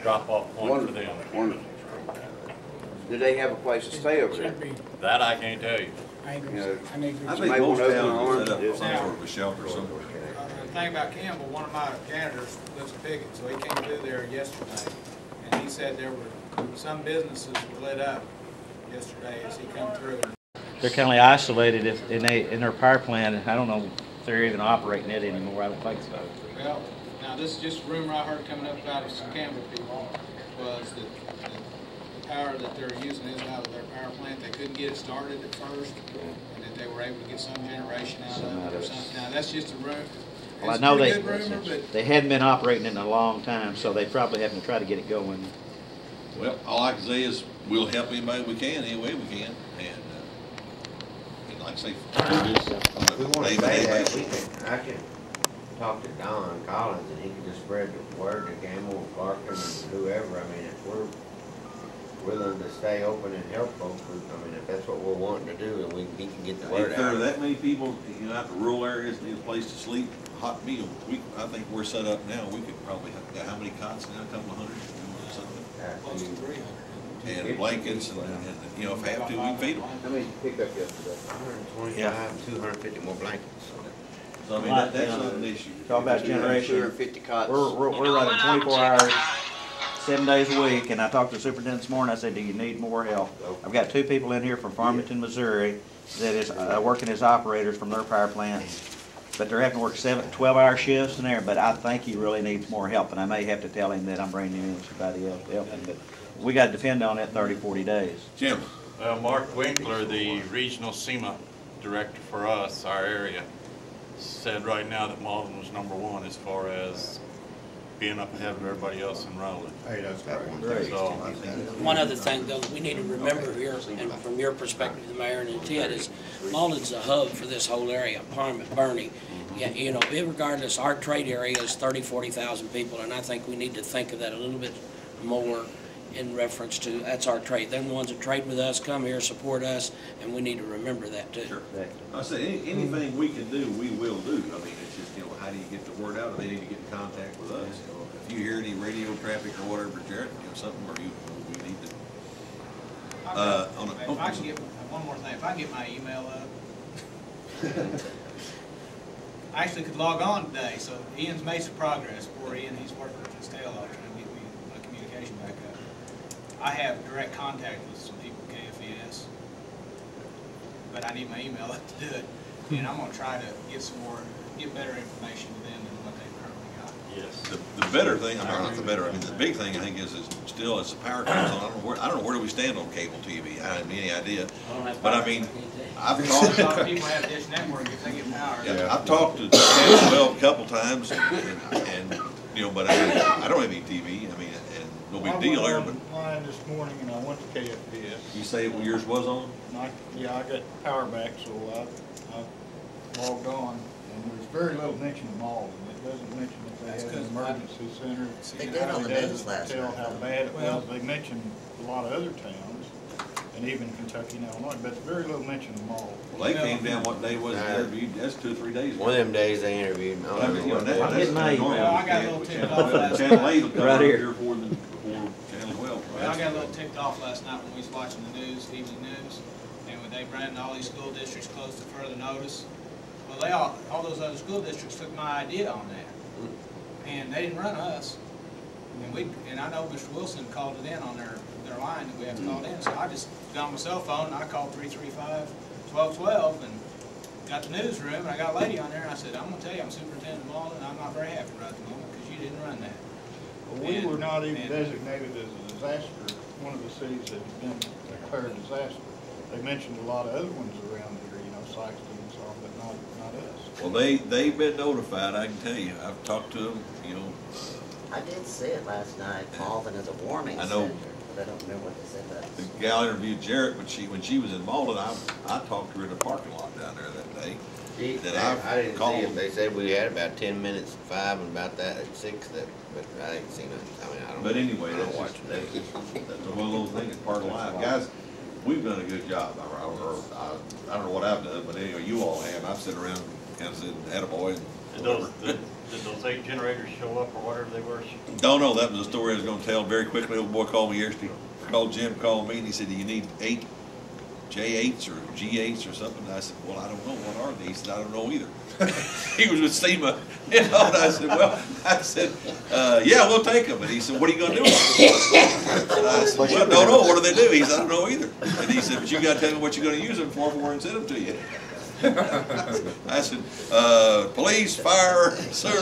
drop-off point for them. Wonderful. Do they have a place to stay over there? That I can't tell you. You know, I think Somebody most wanna open towns set up some sort of a shelter somewhere. Uh, The thing about Campbell, one of my janitors lives in Piggott, so he came through there yesterday, and he said there were, some businesses were lit up yesterday as he come through. They're kind of isolated if, in they, in their power plant, I don't know if they're even operating it anymore, I don't think so. Well, now, this is just a rumor I heard coming up about some Campbell people, was that that the power that they're using is out of their power plant. They couldn't get it started at first, and that they were able to get some generation out Some of it or something. Now, that's just a rumor, Well, I know they, good rumor, but- they hadn't been operating in a long time, so they probably haven't tried to get it going. Well, all I can say is, we'll help anybody we can, any way we can, and, uh, and like I say. We wanna day say that, we can, I can talk to Don Collins and he can just spread the word to Campbell, Clarkton, and whoever, I mean, if we're willing to stay open and help folks, I mean, if that's what we're wanting to do, and we, he can get the word If there are out. that many people, you know, out in rural areas need a place to sleep, hot meal, we, I think we're set up now, we could probably have, how many cots now, a couple of hundred, or something? Close to three hundred. And blankets, and, and, you know, if they have to, we can feed them. How many picked up yesterday? Hundred and twenty-five, two hundred and fifty more blankets. So I mean, that, that's not an issue. Talk about generation. We're, we're, we're running twenty-four hours, seven days a week, and I talked to the superintendent this morning, I said, do you need more help? I've got two people in here from Farmington, Missouri, that is, uh, working as operators from their power plants. But they're having to work seven, twelve-hour shifts in there, but I think he really needs more help, and I may have to tell him that I'm bringing in somebody else to help him, but we gotta depend on that 30, 40 days. Jim? Well, Mark Winkler, the regional SEMA director for us, our area, said right now that Malden was number one as far as being up ahead of everybody else in Rowland. Hey, that's great. So, uh, One other thing, though, that we need to remember here, and from your perspective, the mayor and Ted, is Malden's a hub for this whole area, Parliament, Bernie. Yeah, you know, regardless, our trade area is thirty, forty thousand people, and I think we need to think of that a little bit more in reference to, that's our trade. Them ones that trade with us, come here, support us, and we need to remember that too. Sure. I say, anything we can do, we will do. I mean, it's just, you know, how do you get the word out? Or they need to get in contact with us. You know, if you hear any radio traffic or whatever, Jared, you know, something where you, we need to, uh, on a. If I can get, one more thing, if I can get my email up. I actually could log on today, so Ian's made some progress. Poor Ian, he's working with his tail off trying to get me my communication back up. I have direct contact with some people at KFVS, but I need my email up to do it. And I'm gonna try to get some more, get better information to them than what they've currently got. yes. The, the better thing, I mean, not the better, I mean, the big thing I think is, is still as the power comes on, I don't know where, I don't know, where do we stand on cable TV? I don't have any idea. But I mean, I've A lot of talked, people have Dish Network if they get power. yeah, I've talked to Ted Well a couple times and, and, you know, but I I don't have any TV, I mean, and no big deal there, I but went online this morning and I went to KFVS. you say yours was on? And I, yeah, I got power back, so I, I logged on, and there's very little mention of Malden. It doesn't mention that they That's have an 'cause I- emergency center. They It did on the really news doesn't last Tell night, how though. bad it Well- was. They mentioned a lot of other towns, and even Kentucky and Illinois, but very little mention of Malden. Well, they came down, what day was it, Nah. interviewed, that's two or three days. ago. One of them days they interviewed, I I don't mean, you know know, what that, day. that's getting my normal. Well, I got a little ticked Channel- off last Channel night. eight will come Right right here. here before the, before Channel twelve. Well, I got a little ticked off last night when we was watching the news, evening news, and when they ran all these school districts closed to further notice. Well, they all, all those other school districts took my idea on that, and they didn't run us. And we, and I know Mr. Wilson called it in on their, their line that we have to call in, so I just got on my cell phone, and I called three three five twelve twelve, and got the newsroom, and I got a lady on there, and I said, I'm gonna tell you, I'm superintendent of Malden, and I'm not very happy right at the moment, because you didn't run that. But we And- were not even and- designated as a disaster, one of the cities that had been declared disaster. They mentioned a lot of other ones around here, you know, Sikeston and so on, but not, not us. Well, they, they've been notified, I can tell you. I've talked to them, you know, I did see it last night, Malden as a warning I center, know. but I don't remember what they said the that. gal interviewed Jarrett, when she, when she was in Malden, I, I talked to her in the parking lot down there that day. Gee, That I, I've didn't see called- it, they said we had about ten minutes at five and about that at six, that, but I didn't see nothing, I mean, I don't. But anyway, I that's don't watch just, the that's news. just, that's one of those things, it's part of life. Guys, we've done a good job, or, or, I, I don't know what I've done, but anyway, you all have. I've sit around, kind of said, attaboy and Did those, whatever. did did those eight generators show up or whatever they were? Don't know, that was a story I was gonna tell very quickly. Old boy called me yesterday, called Jim, called me, and he said, do you need eight J eights or G eights or something? And I said, well, I don't know, what are they? He said, I don't know either. He was with SEMA, you know, and I said, well, I said, uh, yeah, we'll take them. And he said, what are you gonna do with them? And I said, well, don't know, what do they do? He said, I don't know either. And he said, but you gotta tell me what you're gonna use them for before I send them to you. I said, uh, police, fire, sewer,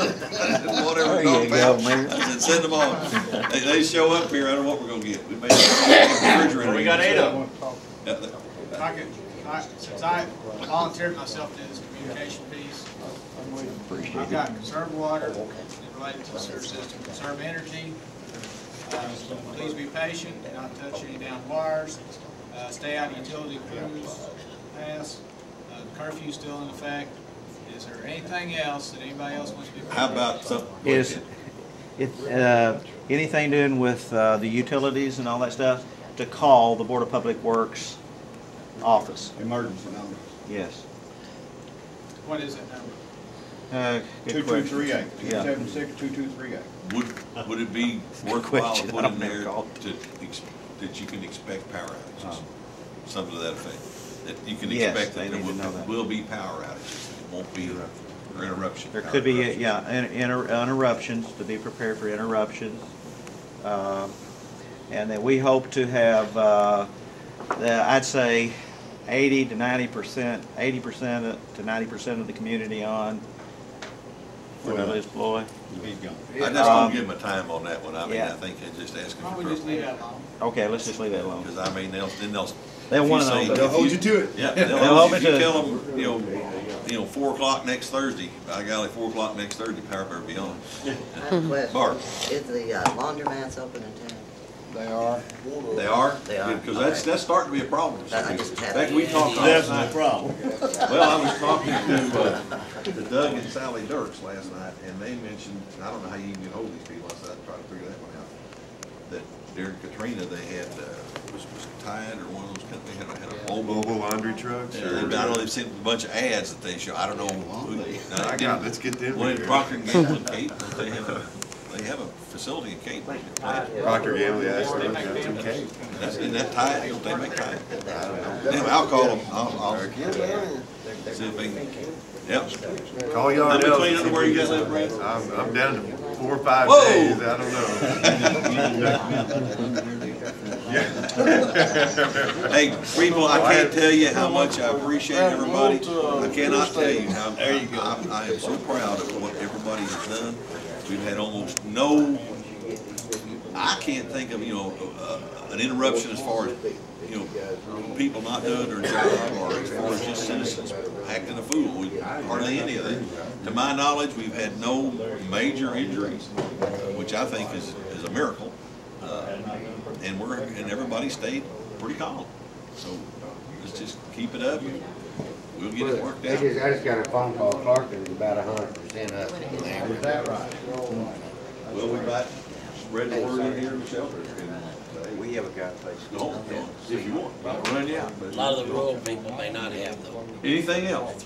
whatever. There you go, Mayor. I said, send them on. They, they show up here, I don't know what we're gonna get. We may refrigerator. We got eight of them. Yeah, I could, I, since I volunteered myself to this communication piece. I've got conserve water related to the sewer system, conserve energy. Uh, Please be patient, not touch any down wires, uh, stay out of utility crews pass. Curfew's still in effect. Is there anything else that anybody else wants to be? How about some? Is, if, uh, anything doing with, uh, the utilities and all that stuff, to call the Board of Public Works office. Emergency number. Yes. What is that number? Uh, good question. 2238, Yeah. 276 2238. Would, would it be worthwhile to question. put in don't there call. to, ex- that you can expect power outages? Something to that effect. That you can Yes, expect they that there need to know will, that. will be power outages. It won't be, or interruption. There power could be, yeah, in- inter- interruptions, to be prepared for interruptions. Um, And then we hope to have, uh, the- I'd say eighty to ninety percent, eighty percent to ninety percent of the community on. Where did I lose Floyd? He's gone. I just Um, don't give them a time on that one. I mean, yeah. I think they're just asking Why for don't we just leave trouble. that alone? Okay, let's just leave that alone. Because I mean, they'll, then they'll. They'll wanna know, say- but- if They'll hold you to it. Yeah, They'll they'll, hold me you to it. tell them, you know, you know, four o'clock next Thursday, by golly, four o'clock next Thursday, power better be on. I have a question. Bart. Is the uh, laundromats open in town? They are. They are? They are. Because that's, that's starting to be a problem. That- I just In had- fact, we talked last That's night. problem. Well, I was talking to, uh, to Doug and Sally Dirks last night, and they mentioned, and I don't know how you can get hold of these people, I said I'd try to figure that one out. That during Katrina, they had, uh, was, was Tide or one of those companies, had a, had a mobile. Mobile laundry trucks? Yeah, they- I know they've seen a bunch of ads that they show, I don't know who. now, I got. Let's get them Well, in in here. Procter and Gamble in Cape, they have a, they have a facility in Cape. Procter Gamble, yeah, I still got some cake. That's, isn't that Tide, don't they make Tide? Anyway, I'll call them, I'll, I'll, see if they can, yep. Call y'all many else. clean underwear you got left, Brad? I'm, I'm down to four or five Whoa! days, I don't know. Hey, people, I can't tell you how much I appreciate everybody. I cannot tell you how, there you go. I am so proud of what everybody has done. We've had almost no, I can't think of, you know, uh, an interruption as far as, you know, people not doing their job or as far as just citizens acting a fool. We- Hardly any of that. To my knowledge, we've had no major injuries, which I think is, is a miracle. Uh, And we're, and everybody stayed pretty calm. So let's just keep it up. We'll get it worked I out. just, I just got a phone call, Clarkton is about a hundred percent up. Is that right? Well, we might spread the word in here in the shelter. We have a guy place. No, no, if you want, I'll run you out. A lot of the rural people may not have though. Anything else?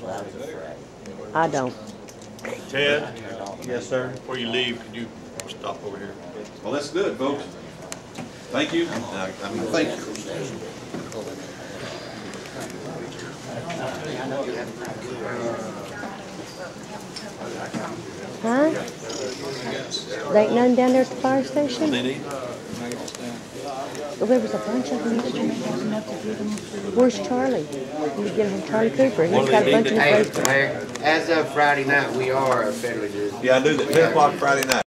I don't. Ted? Yes, sir. Before you leave, could you stop over here? Well, that's good, folks. Thank you. I I mean, thank you. Huh? There ain't none down there at the fire station? They need? Well, there was a bunch of them. Where's Charlie? You get him from Charlie Cooper. He's got a bunch of Hey, them. As of Friday night, we are federally due. Yeah, I do that, ten o'clock Friday night.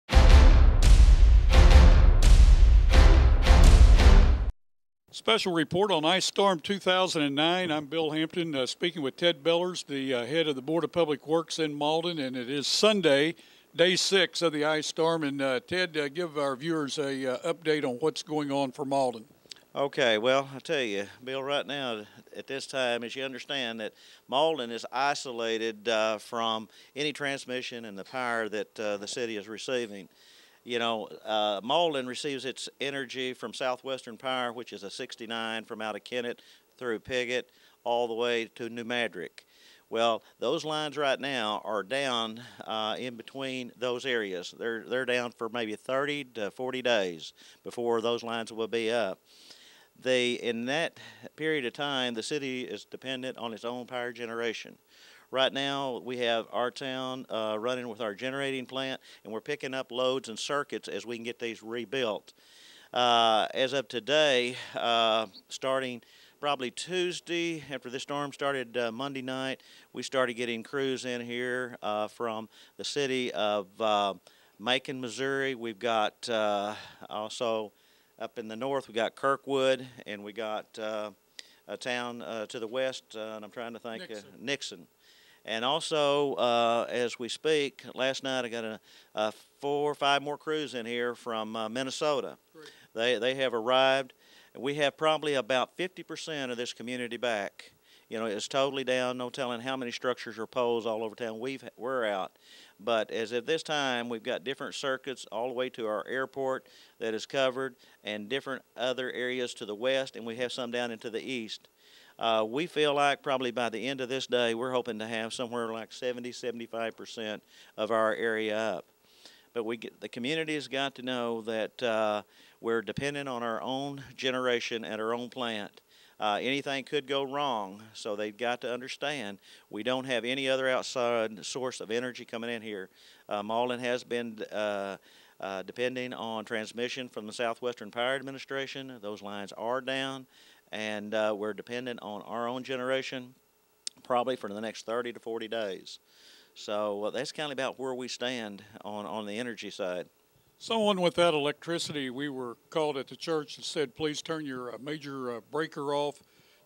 Special report on Ice Storm 2009. I'm Bill Hampton, uh, speaking with Ted Bellers, the uh, head of the Board of Public Works in Malden, and it is Sunday, day six of the ice storm. And uh, Ted, uh, give our viewers a uh, update on what's going on for Malden. Okay, well, I tell you, Bill, right now at this time, as you understand that Malden is isolated uh, from any transmission and the power that the city is receiving. You know, uh, receives its energy from Southwestern Power, which is a 69 from out of Kennett through Piggott all the way to New Madrid. Well, those lines right now are down uh, in between those areas. They're they're down for maybe 30 to 40 days before those lines will be up. They in that period of time, the city is dependent on its own power generation. Right now, we have our town uh, running with our generating plant, and we're picking up loads and circuits as we can get these rebuilt. Uh, as of today, uh, starting probably Tuesday, after the storm started uh, Monday night, we started getting crews in here uh, from the city of uh, Macon, Missouri. We've got uh, also up in the north, we got Kirkwood, and we got uh, a town uh, to the west, and I'm trying to think, Nixon. Uh, Nixon. And also, uh, as we speak, last night I got a, a four or five more crews in here from uh, Minnesota. They, they have arrived. We have probably about 50% of this community back. You know, it's totally down, no telling how many structures or poles all over town we've, we're out. But as of this time, we've got different circuits all the way to our airport that is covered and different other areas to the west, and we have some down into the east. Uh, we feel like probably by the end of this day, we're hoping to have somewhere like 70, 75% of our area up. But we get, the community has got to know that uh, we're dependent on our own generation at our own plant. Uh, anything could go wrong, so they've got to understand we don't have any other outside source of energy coming in here. Uh, Malden has been uh, uh, depending on transmission from the Southwestern Power Administration. Those lines are down, and uh, we're dependent on our own generation probably for the next 30 to 40 days. So that's kind of about where we stand on, on the energy side. Someone without electricity, we were called at the church and said, please turn your uh, major uh, breaker off.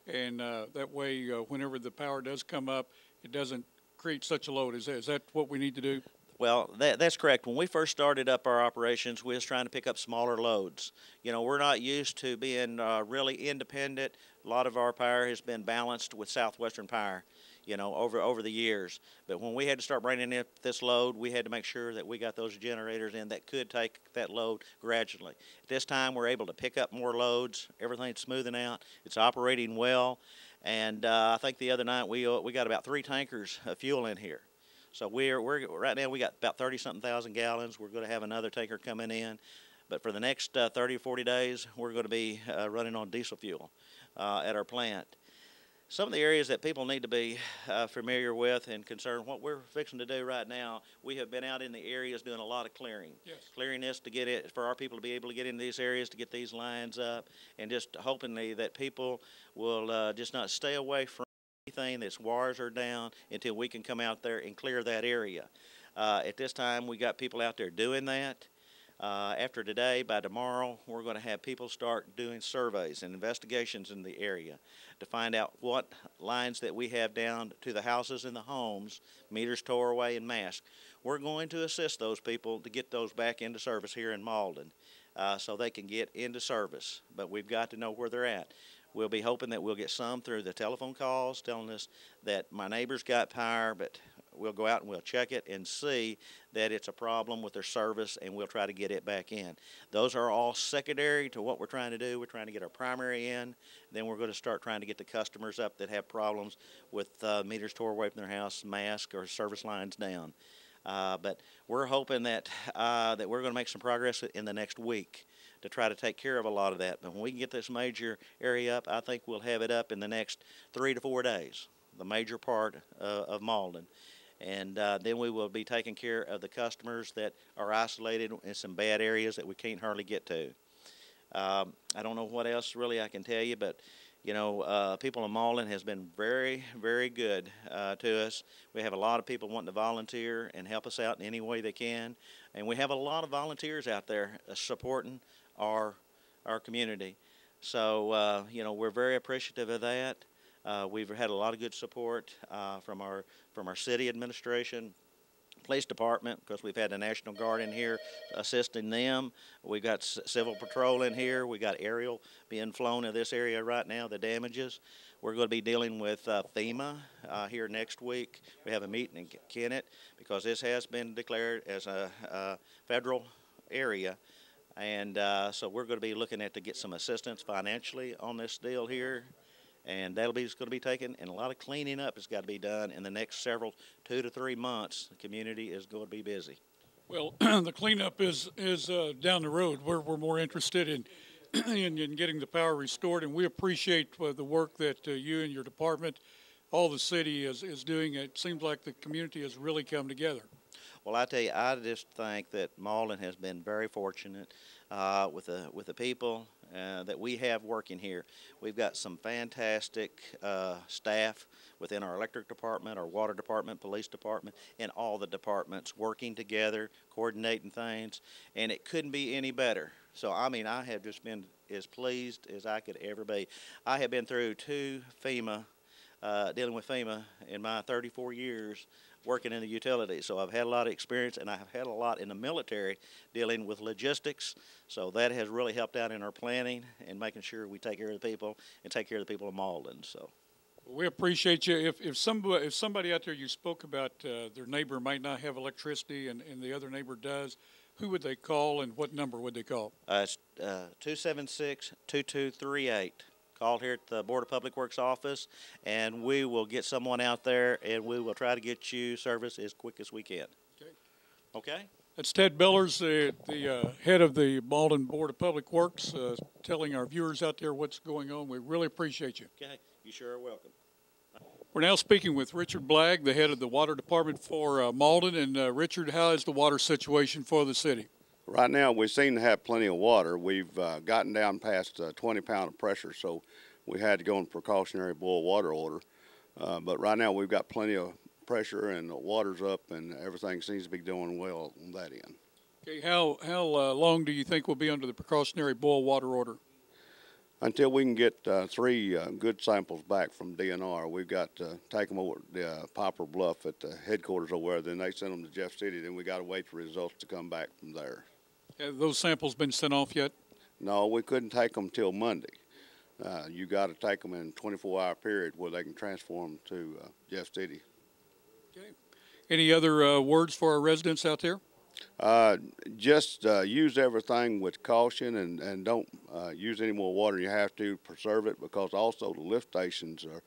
And uh, that way, uh, whenever the power does come up, it doesn't create such a load. Is that, is that what we need to do? Well, that, that's correct. When we first started up our operations, we was trying to pick up smaller loads. You know, we're not used to being uh, really independent. A lot of our power has been balanced with Southwestern Power, you know, over over the years. But when we had to start bringing in this load, we had to make sure that we got those generators in that could take that load gradually. At this time, we're able to pick up more loads. Everything's smoothing out. It's operating well. And uh, I think the other night we uh, we got about three tankers of fuel in here. So we're, we're right now we got about 30 something thousand gallons. We're going to have another tanker coming in. But for the next uh, 30 or 40 days, we're going to be uh, running on diesel fuel uh, at our plant. Some of the areas that people need to be uh, familiar with and concerned, what we're fixing to do right now, we have been out in the areas doing a lot of clearing. Yes. Clearing this to get it, for our people to be able to get into these areas to get these lines up, and just hopingly that people will uh, just not stay away from anything wires are down until we can come out there and clear that area. Uh, at this time, we got people out there doing that. Uh, after today, by tomorrow, we're going to have people start doing surveys and investigations in the area to find out what lines that we have down to the houses and the homes, meters tore away and masked. We're going to assist those people to get those back into service here in Malden uh, so they can get into service. But we've got to know where they're at. We'll be hoping that we'll get some through the telephone calls telling us that my neighbor's got power, but we'll go out and we'll check it and see that it's a problem with their service and we'll try to get it back in. Those are all secondary to what we're trying to do. We're trying to get our primary in. Then we're going to start trying to get the customers up that have problems with uh, meters tore away from their house, mask, or service lines down. Uh, but we're hoping that uh, that we're going to make some progress in the next week to try to take care of a lot of that. But when we can get this major area up, I think we'll have it up in the next three to four days, the major part uh, of Malden. And uh, then we will be taking care of the customers that are isolated in some bad areas that we can't hardly get to. Um, I don't know what else really I can tell you, but you know, uh, people in Malden has been very, very good uh, to us. We have a lot of people wanting to volunteer and help us out in any way they can, and we have a lot of volunteers out there uh, supporting our our community. So uh, you know, we're very appreciative of that. Uh, we've had a lot of good support uh, from our from our city administration, police department, because we've had the National Guard in here assisting them. We've got civil patrol in here. We got aerial being flown in this area right now. The damages. We're going to be dealing with uh, FEMA uh, here next week. We have a meeting in Kennett because this has been declared as a, a federal area. And uh, so we're going to be looking at to get some assistance financially on this deal here. And that'll be going to be taken, and a lot of cleaning up has got to be done in the next several two to three months. The community is going to be busy. Well, the cleanup is is uh, down the road. We're we're more interested in, in in getting the power restored, and we appreciate uh, the work that uh, you and your department, all the city is is doing. It seems like the community has really come together. Well, I tell you, I just think that Malden has been very fortunate uh, with the with the people uh, that we have working here. We've got some fantastic uh, staff within our electric department, our water department, police department, and all the departments working together, coordinating things, and it couldn't be any better. So, I mean, I have just been as pleased as I could ever be. I have been through two FEMA uh, dealing with FEMA in my 34 years working in the utilities. So I've had a lot of experience and I've had a lot in the military dealing with logistics. So that has really helped out in our planning and making sure we take care of the people and take care of the people of Malden. So. We appreciate you. If, if somebody, if somebody out there you spoke about uh, their neighbor might not have electricity and, and the other neighbor does, who would they call and what number would they call? Uh, it's uh, 276-2238. Call here at the Board of Public Works office, and we will get someone out there, and we will try to get you service as quick as we can. Okay. Okay? That's Ted Bellers, the, the uh, head of the Malden Board of Public Works, uh, telling our viewers out there what's going on. We really appreciate you. Okay. You sure are welcome. We're now speaking with Richard Blagg, the head of the Water Department for uh, Malden. And uh, Richard, how is the water situation for the city? Right now, we seem to have plenty of water. We've uh, gotten down past uh, 20 pound of pressure, so we had to go in precautionary boil water order. Uh, but right now, we've got plenty of pressure and the water's up, and everything seems to be doing well on that end. Okay, how how uh, long do you think we'll be under the precautionary boil water order? Until we can get uh, three uh, good samples back from DNR, we've got to take them over to uh, Poplar Bluff at the headquarters over there. Then they send them to Jeff City. Then we got to wait for results to come back from there. Have those samples been sent off yet? No, we couldn't take them till Monday. Uh, you got to take them in a 24-hour period where they can transform to uh, Jeff City. Okay. Any other uh, words for our residents out there? Uh, just uh, use everything with caution and, and don't uh, use any more water you have to. Preserve it because also the lift stations are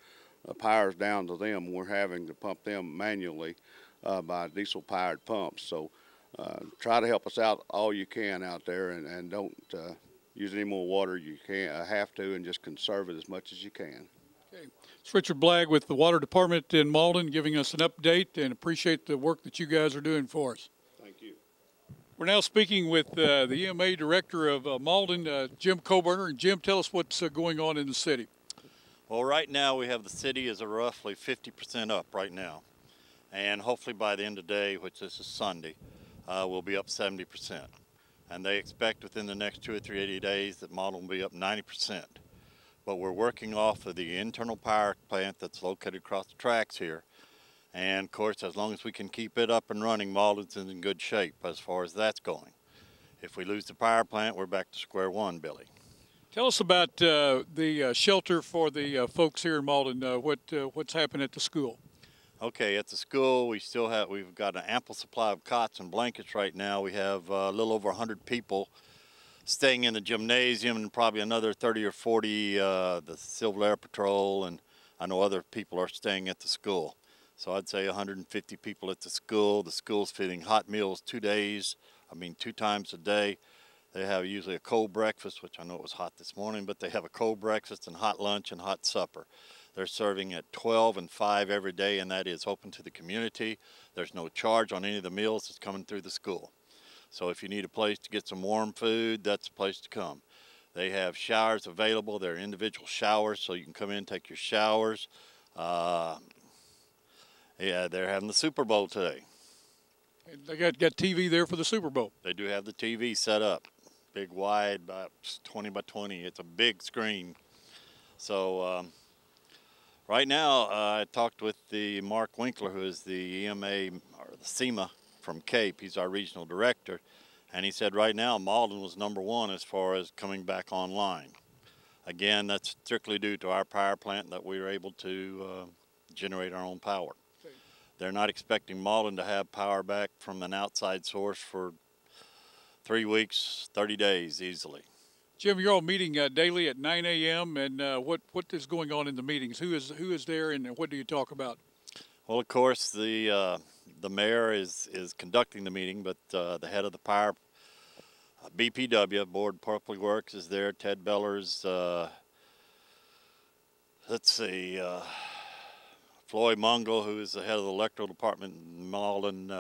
uh, power's down to them. We're having to pump them manually uh, by diesel powered pumps. So uh, try to help us out all you can out there and, and don't uh, use any more water you can uh, have to and just conserve it as much as you can. Okay. It's Richard Blagg with the Water Department in Malden giving us an update and appreciate the work that you guys are doing for us. Thank you. We're now speaking with uh, the EMA Director of uh, Malden, uh, Jim Coburner. And Jim, tell us what's uh, going on in the city. Well, right now we have the city is roughly 50% up right now. And hopefully by the end of the day, which this is Sunday, uh, we'll be up 70%. And they expect within the next two or three 80 days that Malden will be up 90%. But we're working off of the internal power plant that's located across the tracks here. And of course, as long as we can keep it up and running, Malden's in good shape as far as that's going. If we lose the power plant, we're back to square one, Billy. Tell us about uh, the uh, shelter for the uh, folks here in Malden. Uh, what uh, what's happened at the school? Okay, at the school, we still have we've got an ample supply of cots and blankets right now. We have uh, a little over 100 people staying in the gymnasium, and probably another 30 or 40 uh, the Civil Air Patrol, and I know other people are staying at the school. So I'd say 150 people at the school. The school's feeding hot meals two days. I mean, two times a day. They have usually a cold breakfast, which I know it was hot this morning, but they have a cold breakfast and hot lunch and hot supper. They're serving at 12 and 5 every day, and that is open to the community. There's no charge on any of the meals that's coming through the school. So if you need a place to get some warm food, that's a place to come. They have showers available. They're individual showers, so you can come in, take your showers. Uh, yeah, they're having the Super Bowl today. They got got TV there for the Super Bowl. They do have the TV set up, big wide, about 20 by 20. It's a big screen. So um, right now, uh, I talked with the Mark Winkler, who is the EMA or the SEMA from Cape. He's our regional director, and he said right now Malden was number one as far as coming back online. Again, that's strictly due to our power plant that we were able to uh, generate our own power. They're not expecting Malden to have power back from an outside source for three weeks, 30 days easily. Jim, you're all meeting uh, daily at 9 a.m. And uh, what what is going on in the meetings? Who is who is there, and what do you talk about? Well, of course, the uh, the mayor is is conducting the meeting, but uh, the head of the power uh, BPW Board Public Works is there. Ted Bellers. Uh, let's see. Floyd Mungle, who is the head of the electrical department in Malden.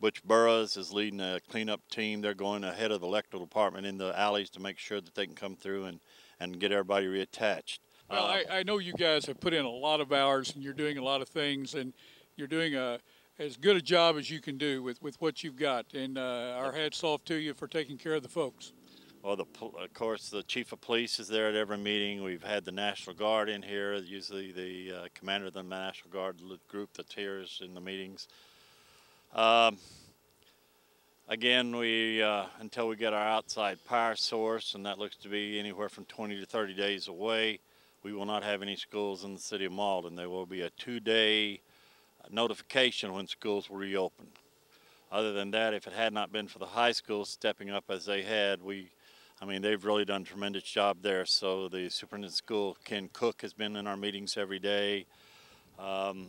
Uh, Butch Burroughs is leading a cleanup team. They're going ahead of the electrical department in the alleys to make sure that they can come through and, and get everybody reattached. Well, I, I know you guys have put in a lot of hours, and you're doing a lot of things, and you're doing a as good a job as you can do with, with what you've got. And uh, our hats off to you for taking care of the folks. Well, the, of course, the chief of police is there at every meeting. We've had the National Guard in here. Usually the uh, commander of the National Guard group that's here is in the meetings. Um, again, we, uh, until we get our outside power source, and that looks to be anywhere from 20 to 30 days away, we will not have any schools in the city of Malden. There will be a two-day notification when schools will reopen. Other than that, if it had not been for the high schools stepping up as they had, we, I mean, they've really done a tremendous job there. So the superintendent school, Ken Cook, has been in our meetings every day. Um,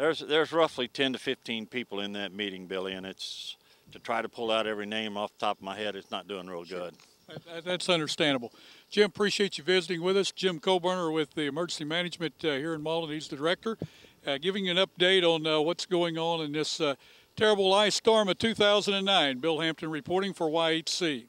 there's there's roughly 10 to 15 people in that meeting, Billy, and it's to try to pull out every name off the top of my head. It's not doing real good. That- that- That's understandable. Jim, appreciate you visiting with us. Jim Coburner with the Emergency Management uh, here in Malden. He's the director, uh, giving an update on uh, what's going on in this uh, terrible ice storm of 2009. Bill Hampton reporting for YHC.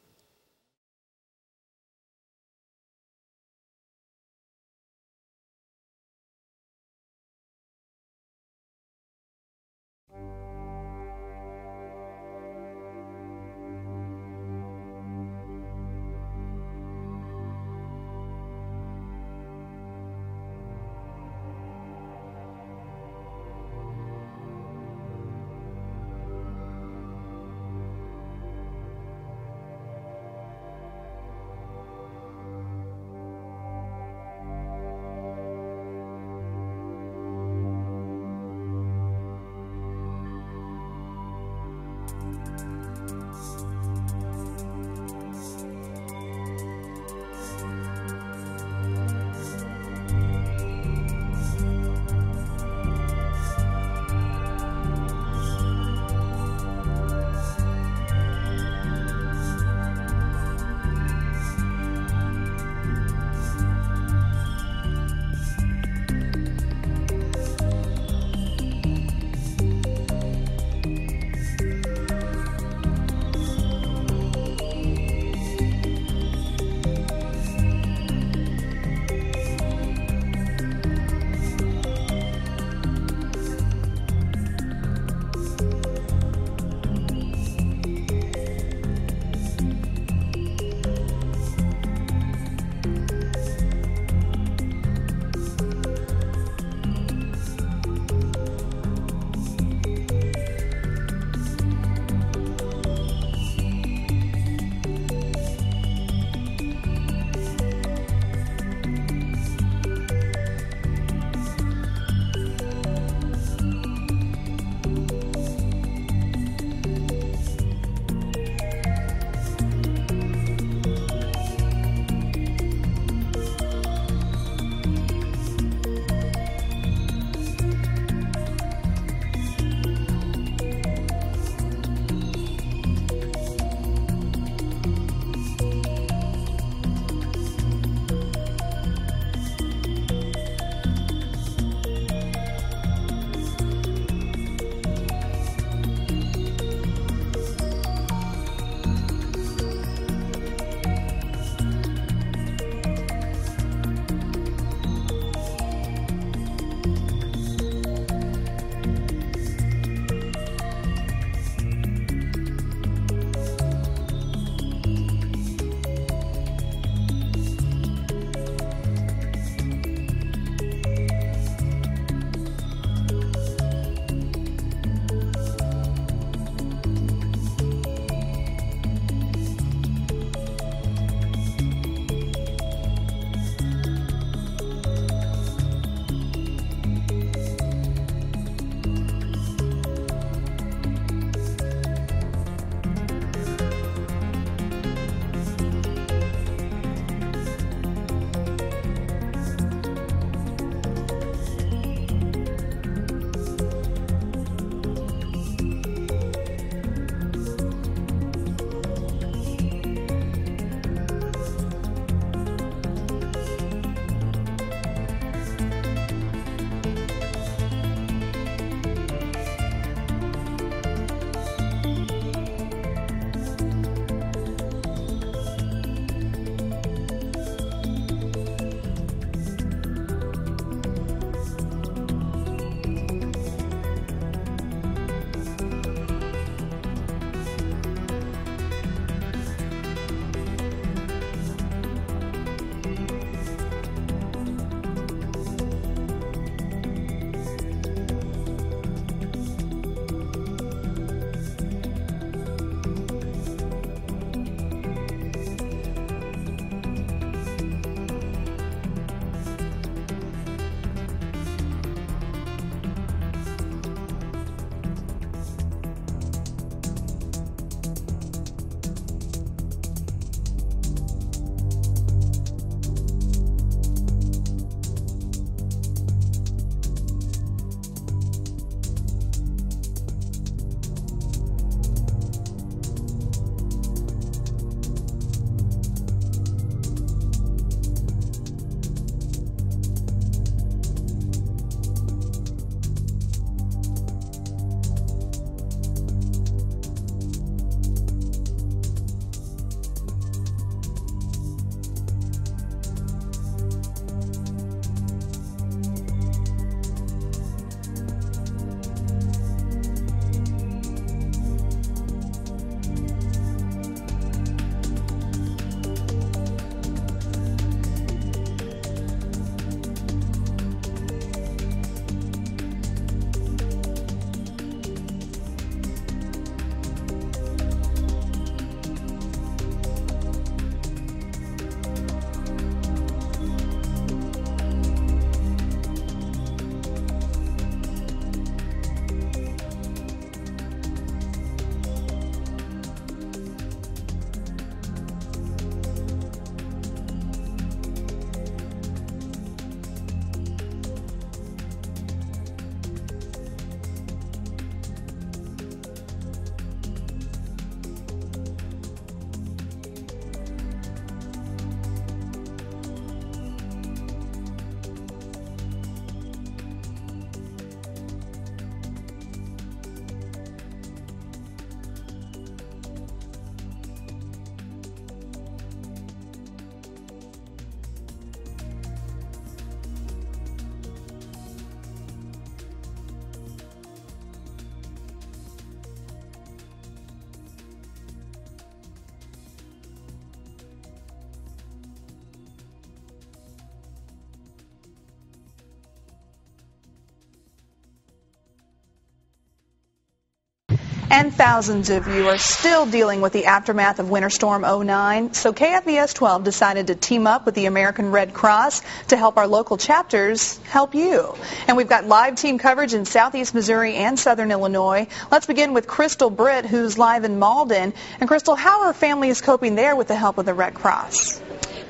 And thousands of you are still dealing with the aftermath of Winter Storm 09. So KFVS 12 decided to team up with the American Red Cross to help our local chapters help you. And we've got live team coverage in southeast Missouri and southern Illinois. Let's begin with Crystal Britt, who's live in Malden. And Crystal, how are families coping there with the help of the Red Cross?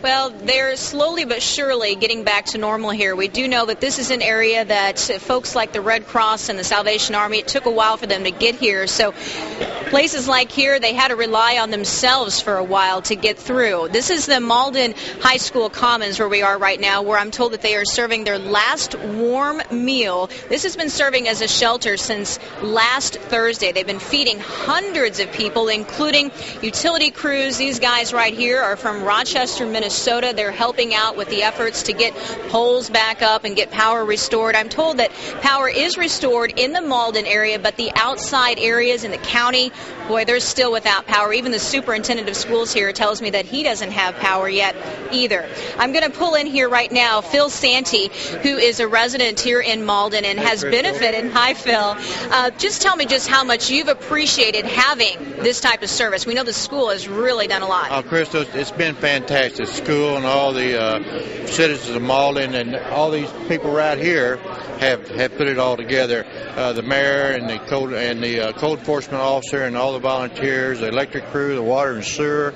Well, they're slowly but surely getting back to normal here. We do know that this is an area that folks like the Red Cross and the Salvation Army, it took a while for them to get here. So places like here, they had to rely on themselves for a while to get through. This is the Malden High School Commons where we are right now, where I'm told that they are serving their last warm meal. This has been serving as a shelter since last Thursday. They've been feeding hundreds of people, including utility crews. These guys right here are from Rochester, Minnesota. They're helping out with the efforts to get poles back up and get power restored. I'm told that power is restored in the Malden area, but the outside areas in the county, boy, they're still without power. Even the superintendent of schools here tells me that he doesn't have power yet either. I'm going to pull in here right now Phil Santee, who is a resident here in Malden and has benefited. Hi, Phil. Uh, just tell me just how much you've appreciated having this type of service. We know the school has really done a lot. Oh, Crystal, it's been fantastic school and all the uh, citizens of Malden and all these people right here have, have put it all together. Uh, the mayor and the code and the uh, code enforcement officer and all the volunteers, the electric crew, the water and sewer,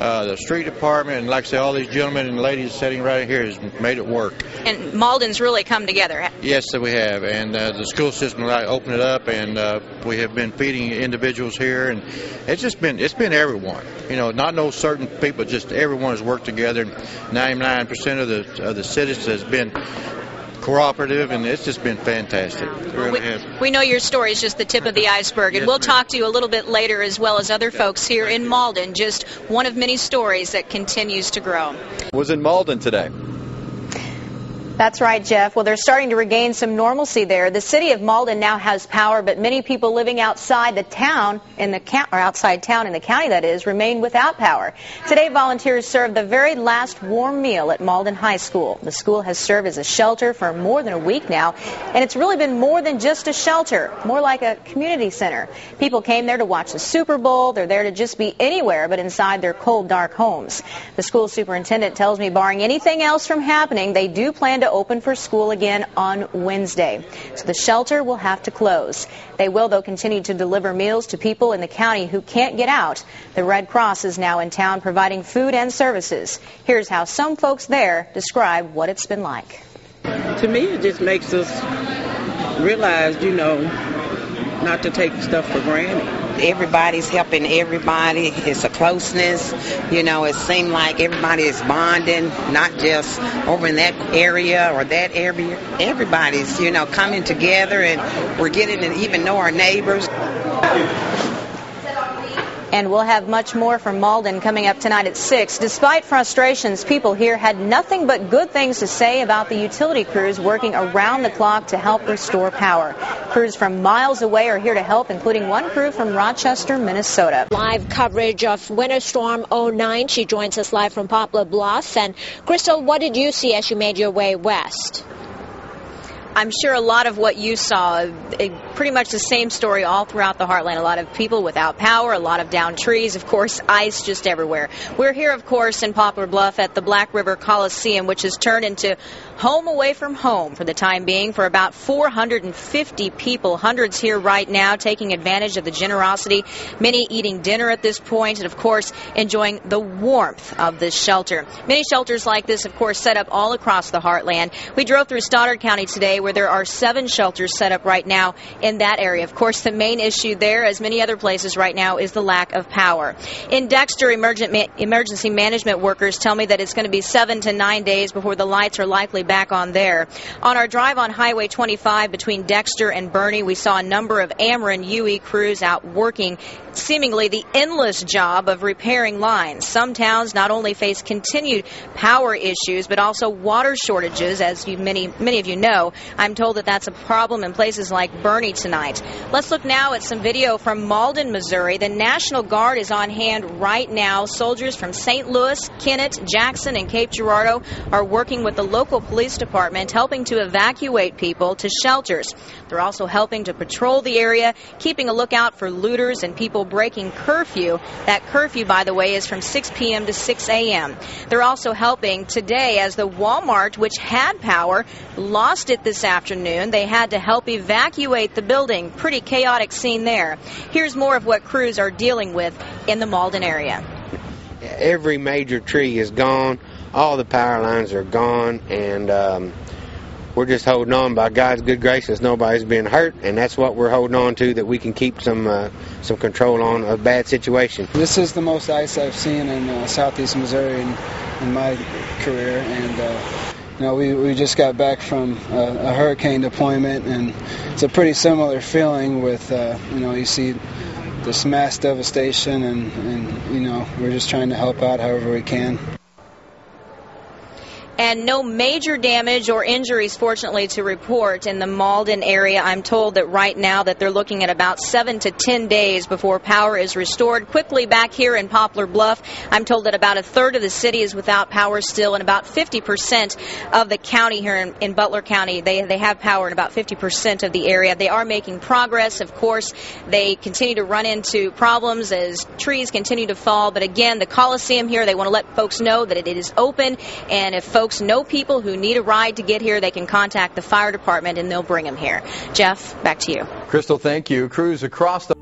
uh, the street department, and like I say, all these gentlemen and ladies sitting right here has made it work. And Malden's really come together. Yes, we have, and uh, the school system opened it up, and uh, we have been feeding individuals here, and it's just been it's been everyone. You know, not no certain people, just everyone has worked together. 99% of the of the citizens has been cooperative, and it's just been fantastic. Really we, we know your story is just the tip of the iceberg, and Yes, we'll ma'am. talk to you a little bit later as well as other folks here in Malden. Just one of many stories that continues to grow. Was in Malden today. That's right, Jeff. Well, they're starting to regain some normalcy there. The city of Malden now has power, but many people living outside the town, in the count, or outside town in the county that is, remain without power. Today, volunteers served the very last warm meal at Malden High School. The school has served as a shelter for more than a week now, and it's really been more than just a shelter, more like a community center. People came there to watch the Super Bowl. They're there to just be anywhere but inside their cold, dark homes. The school superintendent tells me, barring anything else from happening, they do plan to open for school again on Wednesday. So the shelter will have to close. They will, though, continue to deliver meals to people in the county who can't get out. The Red Cross is now in town providing food and services. Here's how some folks there describe what it's been like. To me, it just makes us realize, you know, not to take stuff for granted. Everybody's helping everybody. It's a closeness. You know, it seemed like everybody is bonding, not just over in that area or that area. Everybody's, you know, coming together and we're getting to even know our neighbors. And we'll have much more from Malden coming up tonight at 6. Despite frustrations, people here had nothing but good things to say about the utility crews working around the clock to help restore power. Crews from miles away are here to help, including one crew from Rochester, Minnesota. Live coverage of Winter Storm 09. She joins us live from Poplar Bluff. And Crystal, what did you see as you made your way west? I'm sure a lot of what you saw, eh, pretty much the same story all throughout the heartland. A lot of people without power, a lot of downed trees, of course, ice just everywhere. We're here, of course, in Poplar Bluff at the Black River Coliseum, which has turned into home away from home for the time being for about 450 people. Hundreds here right now taking advantage of the generosity. Many eating dinner at this point, and of course, enjoying the warmth of this shelter. Many shelters like this, of course, set up all across the heartland. We drove through Stoddard County today where there are seven shelters set up right now in that area. Of course, the main issue there, as many other places right now, is the lack of power. In Dexter, emergency management workers tell me that it's going to be seven to nine days before the lights are likely back on there. On our drive on Highway 25 between Dexter and Bernie, we saw a number of Ameren UE crews out working seemingly the endless job of repairing lines. Some towns not only face continued power issues, but also water shortages, as you, many, many of you know. I'm told that that's a problem in places like Bernie tonight. Let's look now at some video from Malden, Missouri. The National Guard is on hand right now. Soldiers from St. Louis, Kennett, Jackson, and Cape Girardeau are working with the local police department, helping to evacuate people to shelters. They're also helping to patrol the area, keeping a lookout for looters and people breaking curfew. That curfew, by the way, is from 6 p.m. to 6 a.m. They're also helping today as the Walmart, which had power, lost it this afternoon. They had to help evacuate the building. Pretty chaotic scene there. Here's more of what crews are dealing with in the Malden area. Every major tree is gone. All the power lines are gone, and um, we're just holding on. By God's good graces, nobody's been hurt, and that's what we're holding on to. That we can keep some uh, some control on a bad situation. This is the most ice I've seen in uh, southeast Missouri in, in my career, and uh, you know we, we just got back from a, a hurricane deployment, and it's a pretty similar feeling. With uh, you know you see this mass devastation, and, and you know we're just trying to help out however we can and no major damage or injuries fortunately to report in the Malden area. I'm told that right now that they're looking at about 7 to 10 days before power is restored. Quickly back here in Poplar Bluff, I'm told that about a third of the city is without power still and about 50% of the county here in, in Butler County, they, they have power in about 50% of the area. They are making progress. Of course, they continue to run into problems as trees continue to fall. But again, the Coliseum here, they want to let folks know that it is open and if folks folks know people who need a ride to get here, they can contact the fire department and they'll bring them here. Jeff, back to you. Crystal, thank you. Crews across the